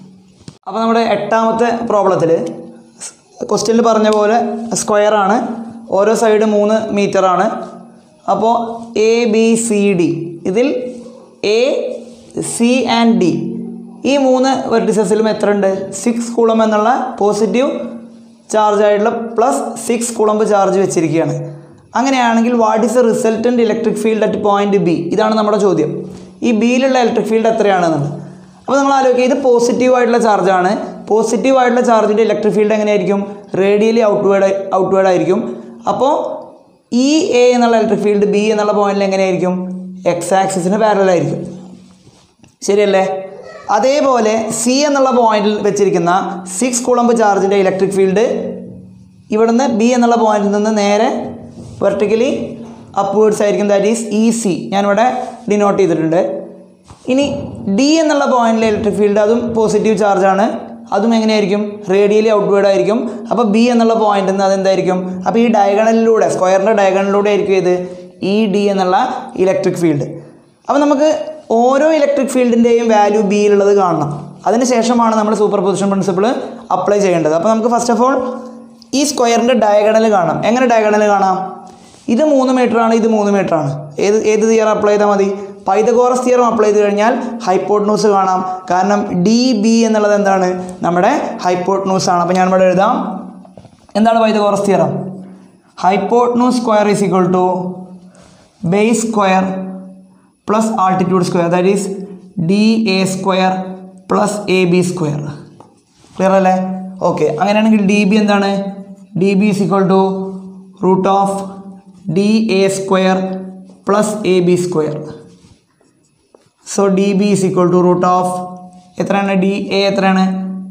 അപ്പോൾ നമ്മുടെ എട്ടാമത്തെ പ്രോബ്ലത്തിൽ ക്വസ്റ്റ്യനിൽ പറഞ്ഞ പോലെ സ്ക്വയർ ആണ്. ഓരോ സൈഡ് മൂന്ന് മീറ്ററാണ് അപ്പോൾ എ ബി സി ഡി ഇതിൽ എ സി ആൻഡ് ഡി ഈ മൂന്ന് വെർട്ടിസസിലും എത്ര ഉണ്ട് സിക്സ് കുളം എന്നുള്ള പോസിറ്റീവ് ചാർജ് ആയിട്ടുള്ള പ്ലസ് സിക്സ് കുളമ്പ് ചാർജ് വെച്ചിരിക്കുകയാണ്. അങ്ങനെയാണെങ്കിൽ what is a resultant electric field at point B ഇതാണ് നമ്മുടെ ചോദ്യം. ഈ ബിയിലുള്ള ഇലക്ട്രിക് ഫീൽഡ് എത്രയാണെന്നുള്ളത്. അപ്പോൾ നമ്മൾ ആലോചിക്കുക ഇത് പോസിറ്റീവ് ആയിട്ടുള്ള ചാർജാണ് പോസിറ്റീവ് ആയിട്ടുള്ള ചാർജിന്റെ ഇലക്ട്രിക് ഫീൽഡ് എങ്ങനെയായിരിക്കും? റേഡിയലി ഔട്ട്വേർഡ് ഔട്ട്വേർഡ് ആയിരിക്കും. അപ്പോൾ ഇ എ എന്നുള്ള ഇലക്ട്രിക് ഫീൽഡ് ബി എന്നുള്ള പോയിന്റിൽ എങ്ങനെയായിരിക്കും? എക്സ് ആക്സിസിന് പാരലായിരിക്കും ശരിയല്ലേ? അതേപോലെ സി എന്നുള്ള പോയിന്റിൽ വെച്ചിരിക്കുന്ന സിക്സ് കുളമ്പ് ചാർജിന്റെ ഇലക്ട്രിക് ഫീൽഡ് ഇവിടുന്ന് ബി എന്നുള്ള പോയിന്റിൽ നിന്ന് നേരെ വെർട്ടിക്കലി അപ്വേർഡ്സ് ആയിരിക്കും. ദാറ്റ് ഈസ് ഇ സി ഞാനിവിടെ ഡിനോട്ട് ചെയ്തിട്ടുണ്ട്. ഇനി ഡി എന്നുള്ള പോയിന്റിലെ ഇലക്ട്രിക് ഫീൽഡ് അതും പോസിറ്റീവ് ചാർജാണ് അതും എങ്ങനെയായിരിക്കും? റേഡിയലി ഔട്ട്വേർഡ് ആയിരിക്കും. അപ്പോൾ ബി എന്നുള്ള പോയിന്റിൽ നിന്ന് അതെന്തായിരിക്കും അപ്പോൾ ഈ ഡയഗണലിലൂടെ സ്ക്വയറിന്റെ ഡയഗണലിലൂടെ ആയിരിക്കും ഇത് ഇ ഡി എന്നുള്ള ഇലക്ട്രിക് ഫീൽഡ് അപ്പോൾ നമുക്ക് ഓരോ ഇലക്ട്രിക് ഫീൽഡിന്റെയും വാല്യൂ ബിയിലുള്ളത് കാണണം. അതിനുശേഷമാണ് നമ്മൾ സൂപ്പർ പൊസിഷൻ പ്രിൻസിപ്പിൾ അപ്ലൈ ചെയ്യേണ്ടത്. അപ്പോൾ നമുക്ക് ഫസ്റ്റ് ഓഫ് ഓൾ ഈ സ്ക്വയറിന്റെ ഡയഗണൽ കാണാം. എങ്ങനെ ഡയഗണൽ കാണാം? ഇത് മൂന്ന് മീറ്ററാണ് ഇത് മൂന്ന് മീറ്ററാണ് ഏത് ഏത് തിയർ അപ്ലൈ ചെയ്താൽ മതി? പൈതഗോറസ് തിയറം അപ്ലൈ ചെയ്ത് കഴിഞ്ഞാൽ ഹൈപ്പോട്ട്നൂസ് കാണാം. കാരണം ഡി ബി എന്നുള്ളത് എന്താണ്? നമ്മുടെ ഹൈപ്പോട്ട്നൂസ് ആണ്. അപ്പോൾ ഞാൻ ഇവിടെ എഴുതാം. എന്താണ് Pythagoras theorem? Hypotenuse square is equal to base square plus altitude square. That is D A square plus A B square. Clear അല്ലേ? ഓക്കെ അങ്ങനെയാണെങ്കിൽ ഡി ബി എന്താണ്? D B is equal to root of D A square plus A B square so D B is equal to root of എത്രയാണ്? D A എത്രയാണ്?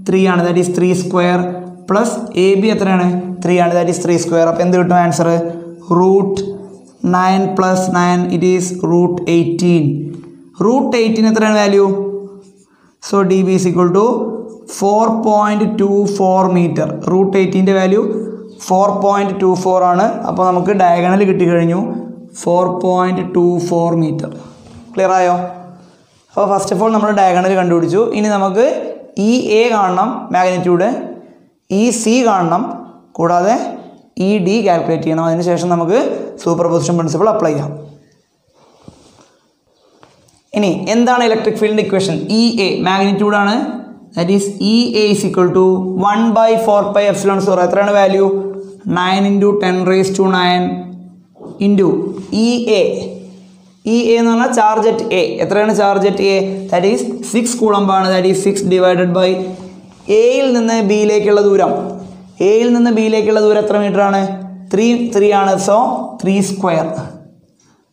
Three ആണ്. That is three square plus A B എത്രയാണ്? Three ആണ്. That is three square അപ്പോൾ എന്ത് കിട്ടും answer root nine plus nine it is root eighteen root eighteen എത്രയാണ് value so D B is equal to four point two four metre root എയ്റ്റീന്റെ value four point two four ആണ്. അപ്പോൾ നമുക്ക് diagonal കിട്ടിക്കഴിഞ്ഞു four point two four metre clear ആയോ? അപ്പോൾ first of all നമ്മൾ diagonal കണ്ടുപിടിച്ചു. ഇനി നമുക്ക് ഇ എ കാണണം മാഗ്നിറ്റ്യൂഡ് ഇ സി കാണണം കൂടാതെ ഇ ഡി കാൽക്കുലേറ്റ് ചെയ്യണം. അതിനുശേഷം നമുക്ക് സൂപ്പർ പൊസിഷൻ പ്രിൻസിപ്പിൾ അപ്ലൈ ചെയ്യാം. ഇനി എന്താണ് electric field equation E A മാഗ്നിറ്റ്യൂഡാണ് that is E A is equal to one by four by epsilon zero എത്രയാണ് value nine into ten raise to nine into E A E A എന്ന് പറഞ്ഞാൽ charge at A എത്രയാണ് charge at A that is six കുളമ്പാണ് that is six divided by എയിൽ നിന്ന് ബിയിലേക്കുള്ള ദൂരം. എയിൽ നിന്ന് ബിയിലേക്കുള്ള ദൂരം എത്ര മീറ്റർ ആണ്? ത്രീ ത്രീ ആണ്. സോ ത്രീ സ്ക്വയർ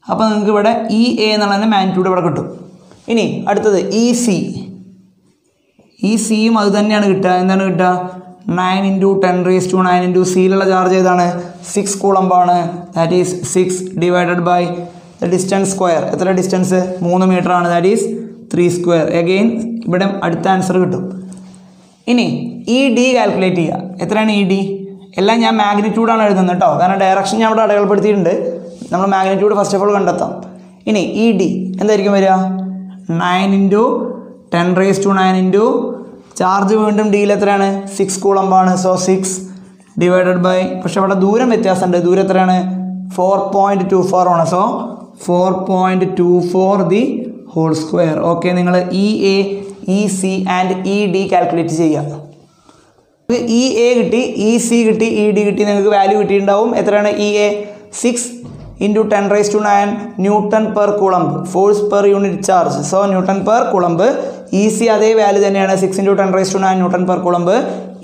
അപ്പോൾ നിങ്ങൾക്ക് ഇവിടെ ഇ എ എന്നുള്ളതിന്റെ മാഗ്നിറ്റ്യൂഡ് ഇവിടെ കിട്ടും. ഇനി അടുത്തത് ഇ സി ഈ സിയും അത് തന്നെയാണ് കിട്ടുക. എന്താണ് കിട്ടുക? Nine into ten raise to nine into സിയിലുള്ള charge ഏതാണ്? Six കൂളമ്പാണ് that is six divided by distance square എത്ര ഡിസ്റ്റൻസ് മൂന്ന് മീറ്റർ ആണ്. That is three square again ഇവിടെ അടുത്ത ആൻസർ കിട്ടും. ഇനി ഇ ഡി കാൽക്കുലേറ്റ് ചെയ്യുക. എത്രയാണ് ഇ ഡി എല്ലാം ഞാൻ മാഗ്നിറ്റ്യൂഡാണ് എഴുതുന്നത് കേട്ടോ. കാരണം ഡയറക്ഷൻ ഞാൻ ഇവിടെ അടയാളപ്പെടുത്തിയിട്ടുണ്ട്. നമ്മൾ മാഗ്നിറ്റ്യൂഡ് ഫസ്റ്റ് ഓഫ് ഓൾ കണ്ടെത്താം. ഇനി ഇ ഡി എന്തായിരിക്കും വരിക? Nine into ten raise to nine into charge വീണ്ടും ഡിയിൽ എത്രയാണ്? സിക്സ് കൂളമ്പാണ് സോ സിക്സ് ഡിവൈഡഡ് ബൈ പക്ഷെ അവിടെ ദൂരം വ്യത്യാസമുണ്ട്. ദൂരം എത്രയാണ്? ഫോർ പോയിന്റ് ടു ഫോർ ആണ്. So four point two four the whole square okay നിങ്ങൾ E A E C and E D calculate ചെയ്യുക. ഇ എ കിട്ടി ഇ സി കിട്ടി ഇ ഡി കിട്ടി നിങ്ങൾക്ക് വാല്യൂ കിട്ടിയിട്ടുണ്ടാവും. എത്രയാണ്? E A six into ten raise two nine newton per coulomb force per unit charge so newton per coulomb E C അതേ value തന്നെയാണ്. Six into ten raise to nine newton per coulomb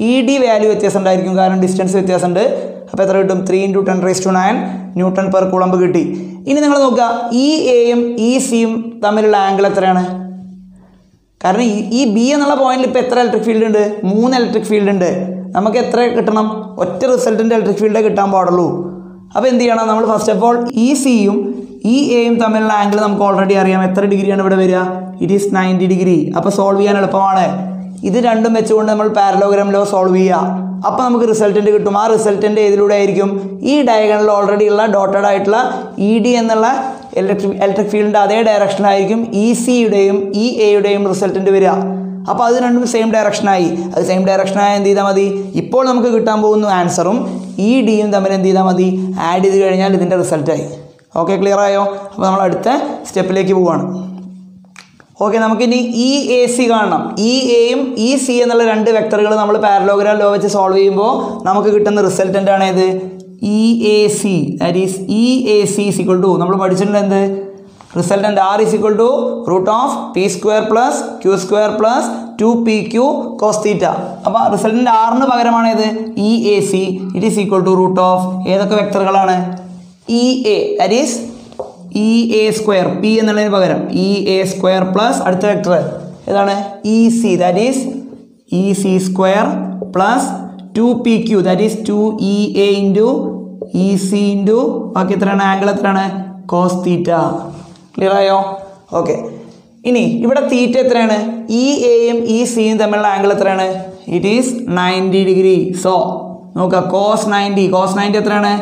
E D value വ്യത്യാസം ഉണ്ടായിരിക്കും കാരണം distance വ്യത്യാസമുണ്ട്. അപ്പോൾ എത്ര കിട്ടും? Three into ten raise to nine newton per coulomb കിട്ടി. ഇനി നിങ്ങൾ നോക്കുക ഈ എയും ഇ സിയും തമ്മിലുള്ള ആംഗിൾ എത്രയാണ്? കാരണം ഈ ഈ ബി എന്നുള്ള പോയിന്റിൽ ഇപ്പോൾ എത്ര ഇലക്ട്രിക് ഫീൽഡ് ഉണ്ട്? മൂന്ന് ഇലക്ട്രിക് ഫീൽഡ് ഉണ്ട്. നമുക്ക് എത്ര കിട്ടണം? ഒറ്റ റിസൾട്ടിന്റെ ഇലക്ട്രിക് ഫീൽഡേ കിട്ടാൻ പാടുള്ളൂ. അപ്പോൾ എന്ത് ചെയ്യണം? നമ്മൾ ഫസ്റ്റ് ഓഫ് ഓൾ ഇ സിയും ഇ എയും തമ്മിലുള്ള ആംഗിൾ നമുക്ക് ഓൾറെഡി അറിയാം. എത്ര ഡിഗ്രിയാണ് ഇവിടെ വരിക? ഇറ്റ് ഈസ് നയന്റി ഡിഗ്രി അപ്പോൾ സോൾവ് ചെയ്യാൻ എളുപ്പമാണ്. ഇത് രണ്ടും വെച്ചുകൊണ്ട് നമ്മൾ പാരലോഗ്രാം ലോ സോൾവ് ചെയ്യുക അപ്പോൾ നമുക്ക് റിസൾട്ടന്റ് കിട്ടും. ആ റിസൾട്ടന്റ് ഏതിലൂടെ ആയിരിക്കും? ഈ ഡയഗണൽ ഓൾറെഡി ഉള്ള ഡോട്ടഡ് ആയിട്ടുള്ള ഇ ഡി എന്നുള്ള ഇലക്ട്രിക് ഇലക്ട്രിക് ഫീൽഡിന്റെ അതേ ഡയറക്ഷനായിരിക്കും ഇ സിയുടെയും ഇ എയുടെയും റിസൾട്ടന്റ് വരിക. അപ്പോൾ അത് രണ്ടും സെയിം ഡയറക്ഷനായി അത് സെയിം ഡയറക്ഷനായ എന്ത് ചെയ്താൽ മതി? ഇപ്പോൾ നമുക്ക് കിട്ടാൻ പോകുന്ന ആൻസറും ഇ ഡിയും തമ്മിൽ എന്ത് ചെയ്താൽ മതി? ആഡ് ചെയ്ത് കഴിഞ്ഞാൽ ഇതിന്റെ റിസൾട്ടായി ഓക്കെ ക്ലിയർ ആയോ? അപ്പോൾ നമ്മൾ അടുത്ത സ്റ്റെപ്പിലേക്ക് പോവുകയാണ് ഓക്കെ നമുക്കിനി ഇ എ സി കാണണം. ഇ എയും ഇ സി എന്നുള്ള രണ്ട് വെക്ടറുകൾ നമ്മൾ പാരലോഗ്രാം ലോ വെച്ച് സോൾവ് ചെയ്യുമ്പോൾ നമുക്ക് കിട്ടുന്ന റിസൾട്ടന്റ് ആണ് ഇത് E A C that is E A C is equal to നമ്മൾ പഠിച്ചിട്ടുണ്ട് എന്ത്? Resultant R is equal to root of P square plus Q square plus two P Q cos theta അപ്പോൾ resultant ആറിന് പകരമാണ് E A C it is equal to root of ഏതൊക്കെ വെക്ടറുകളാണ്? E A that is E A square P എന്നുള്ളതിന് പകരം E A square plus അടുത്ത vector ഏതാണ്? E C that is E C square plus two P Q that is two E A into E C into ബാക്കി എത്രയാണ്? Angle എത്രയാണ്? Cos theta clear ആയോ? Okay ഇനി ഇവിടെ തീറ്റ എത്രയാണ്? E എയും ഇ സിയും തമ്മിലുള്ള ആംഗിൾ എത്രയാണ്? It is ninety degree so നോക്കുക. കോസ് നയന്റി കോസ് നയന്റി എത്രയാണ്?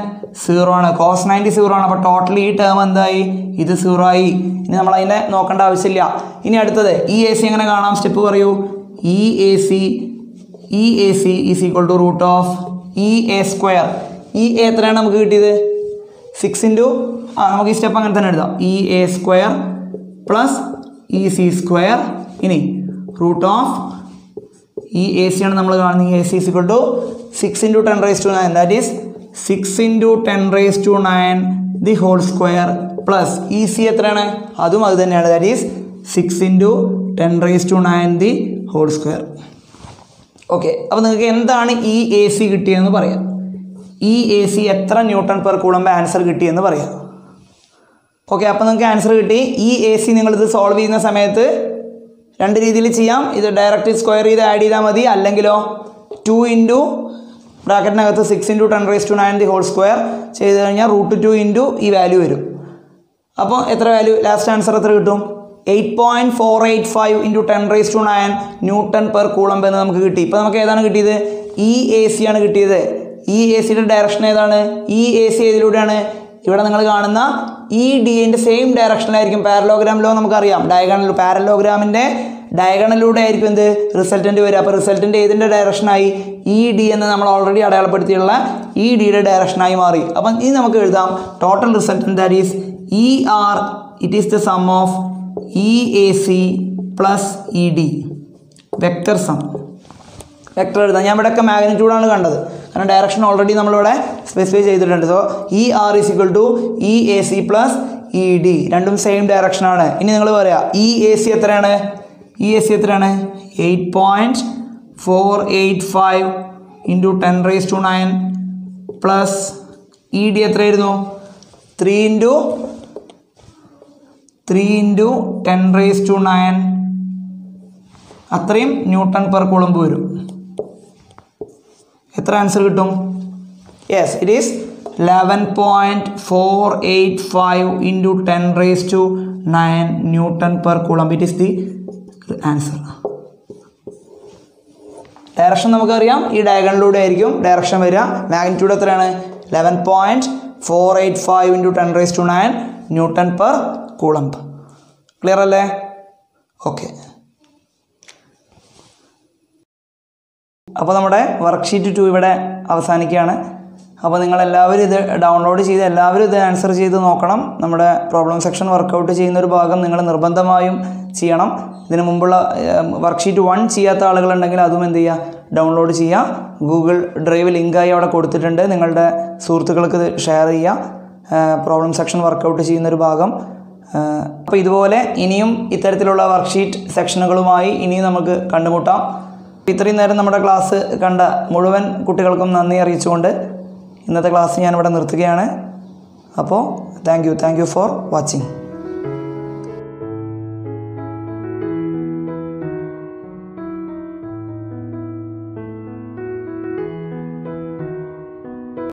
സീറോ ആണ്. കോസ് നയന്റി സീറോ ആണ്. അപ്പോൾ ടോട്ടലി ഈ ടേം എന്തായി? ഇത് സീറോ ആയി. ഇനി നമ്മൾ അതിനെ നോക്കേണ്ട ആവശ്യമില്ല. ഇനി അടുത്തത് ഇ എ സി എങ്ങനെ കാണാം? സ്റ്റെപ്പ് പറയൂ. E A C E A C is equal to root of E A square E A എത്രയാണ് നമുക്ക് കിട്ടിയത്? സിക്സ് ഇന്റു ആ നമുക്ക് ഈ സ്റ്റെപ്പ് അങ്ങനെ തന്നെ എഴുതാം. E A square plus E C square ഇനി root of E A C ആണ് നമ്മൾ കാണുന്നത്. E A C equal to six into ten raise to nine that is six into ten raise to nine the whole square plus E C എത്രയാണ്? അതും അത് തന്നെയാണ്. That is six into ten raise to nine the whole square okay അപ്പോൾ നിങ്ങൾക്ക് എന്താണ് E A C കിട്ടിയതെന്ന് പറയാം. ഈ എ സി എത്ര ന്യൂട്ടൺ പെർ കൂളുമ്പോൾ ആൻസർ കിട്ടിയെന്ന് പറയാം. ഓക്കെ അപ്പോൾ നിങ്ങൾക്ക് ആൻസർ കിട്ടി. ഇ എ സി നിങ്ങളിത് സോൾവ് ചെയ്യുന്ന സമയത്ത് രണ്ട് രീതിയിൽ ചെയ്യാം. ഇത് ഡയറക്റ്റ് സ്ക്വയർ ചെയ്ത് ആഡ് ചെയ്താൽ മതി. അല്ലെങ്കിലോ two into ബ്രാക്കറ്റിനകത്ത് six into ten raise to nine the whole square ചെയ്ത് കഴിഞ്ഞാൽ റൂട്ട് ടു ഇന്റു ഈ വാല്യൂ വരും. അപ്പോൾ എത്ര വാല്യൂ ലാസ്റ്റ് ആൻസർ എത്ര കിട്ടും? Eight point four eight five into ten raise to nine newton per coulomb എന്ന് നമുക്ക് കിട്ടി. ഇപ്പോൾ നമുക്ക് ഏതാണ് കിട്ടിയത്? ഇ എ സി ആണ് കിട്ടിയത്. ഇ എ സിയുടെ ഡയറക്ഷൻ ഏതാണ്? ഇ എ സി ഏതിലൂടെയാണ്? ഇവിടെ നിങ്ങൾ കാണുന്ന ഇ ഡി എന്റെ സെയിം ഡയറക്ഷനിലായിരിക്കും പാരലോഗ്രാമിലോ നമുക്കറിയാം. ഡയഗണൽ പാരലോഗ്രാമിന്റെ ഡയഗണലിലൂടെ ആയിരിക്കും എന്ത്? റിസൾട്ടന്റ് വരിക. അപ്പോൾ റിസൾട്ടന്റ് ഏതിന്റെ ഡയറക്ഷനായി ഇ ഡി എന്ന് നമ്മൾ ഓൾറെഡി അടയാളപ്പെടുത്തിയുള്ള ഇ ഡിയുടെ ഡയറക്ഷനായി മാറി. അപ്പം ഇനി നമുക്ക് എഴുതാം. Total resultant that is E R it is the sum of E A C plus E D vector sum vector എഴുതാം. ഞാൻ ഇവിടെയൊക്കെ മാഗ്നിറ്റ്യൂഡാണ് കണ്ടത്. കാരണം ഡയറക്ഷൻ ഓൾറെഡി നമ്മളിവിടെ സ്പെസിഫൈ ചെയ്തിട്ടുണ്ട്. So E R is equal to E A C plus E D രണ്ടും same ഡയറക്ഷനാണ് ഇനി നിങ്ങൾ പറയാം ഇ എ സി എത്രയാണ്? ഇ എസ് സി എത്രയാണ്? Eight point four eight five into ten raise to nine plus E D എത്രയായിരുന്നു? Three into three into ten raise to nine അത്രയും newton per coulomb വരും. എത്ര ആൻസർ കിട്ടും? Yes it is eleven point four eight five into ten raise to nine newton per coulomb it is the answer direction നമുക്കറിയാം. ഈ ഡയഗണിലൂടെ ആയിരിക്കും direction വരിക. Magnitude എത്രയാണ്? Eleven point four eight five into ten raise to nine newton per coulomb clear അല്ലേ? Okay അപ്പോൾ നമ്മുടെ worksheet to ഇവിടെ അവസാനിക്കുകയാണ്. അപ്പോൾ നിങ്ങളെല്ലാവരും ഇത് ഡൗൺലോഡ് ചെയ്ത് എല്ലാവരും ഇത് ആൻസർ ചെയ്ത് നോക്കണം. നമ്മുടെ പ്രോബ്ലം സെക്ഷൻ വർക്കൗട്ട് ചെയ്യുന്ന ഒരു ഭാഗം നിങ്ങൾ നിർബന്ധമായും ചെയ്യണം. ഇതിന് മുമ്പുള്ള വർക്ക്ഷീറ്റ് വൺ ചെയ്യാത്ത ആളുകളുണ്ടെങ്കിൽ അതും എന്ത് ചെയ്യുക ഡൗൺലോഡ് ചെയ്യുക ഗൂഗിൾ ഡ്രൈവ് ലിങ്കായി അവിടെ കൊടുത്തിട്ടുണ്ട്. നിങ്ങളുടെ സുഹൃത്തുക്കൾക്ക് ഷെയർ ചെയ്യുക പ്രോബ്ലം സെക്ഷൻ വർക്കൗട്ട് ചെയ്യുന്നൊരു ഭാഗം. അപ്പോൾ ഇതുപോലെ ഇനിയും ഇത്തരത്തിലുള്ള വർക്ക്ഷീറ്റ് സെക്ഷനുകളുമായി ഇനിയും നമുക്ക് കണ്ടുമുട്ടാം. ഇത്രയും നേരം നമ്മുടെ ക്ലാസ് കണ്ട മുഴുവൻ കുട്ടികൾക്കും നന്ദി അറിയിച്ചുകൊണ്ട് ഇന്നത്തെ ക്ലാസ് ഞാനിവിടെ നിർത്തുകയാണ്. അപ്പോൾ thank you thank you for watching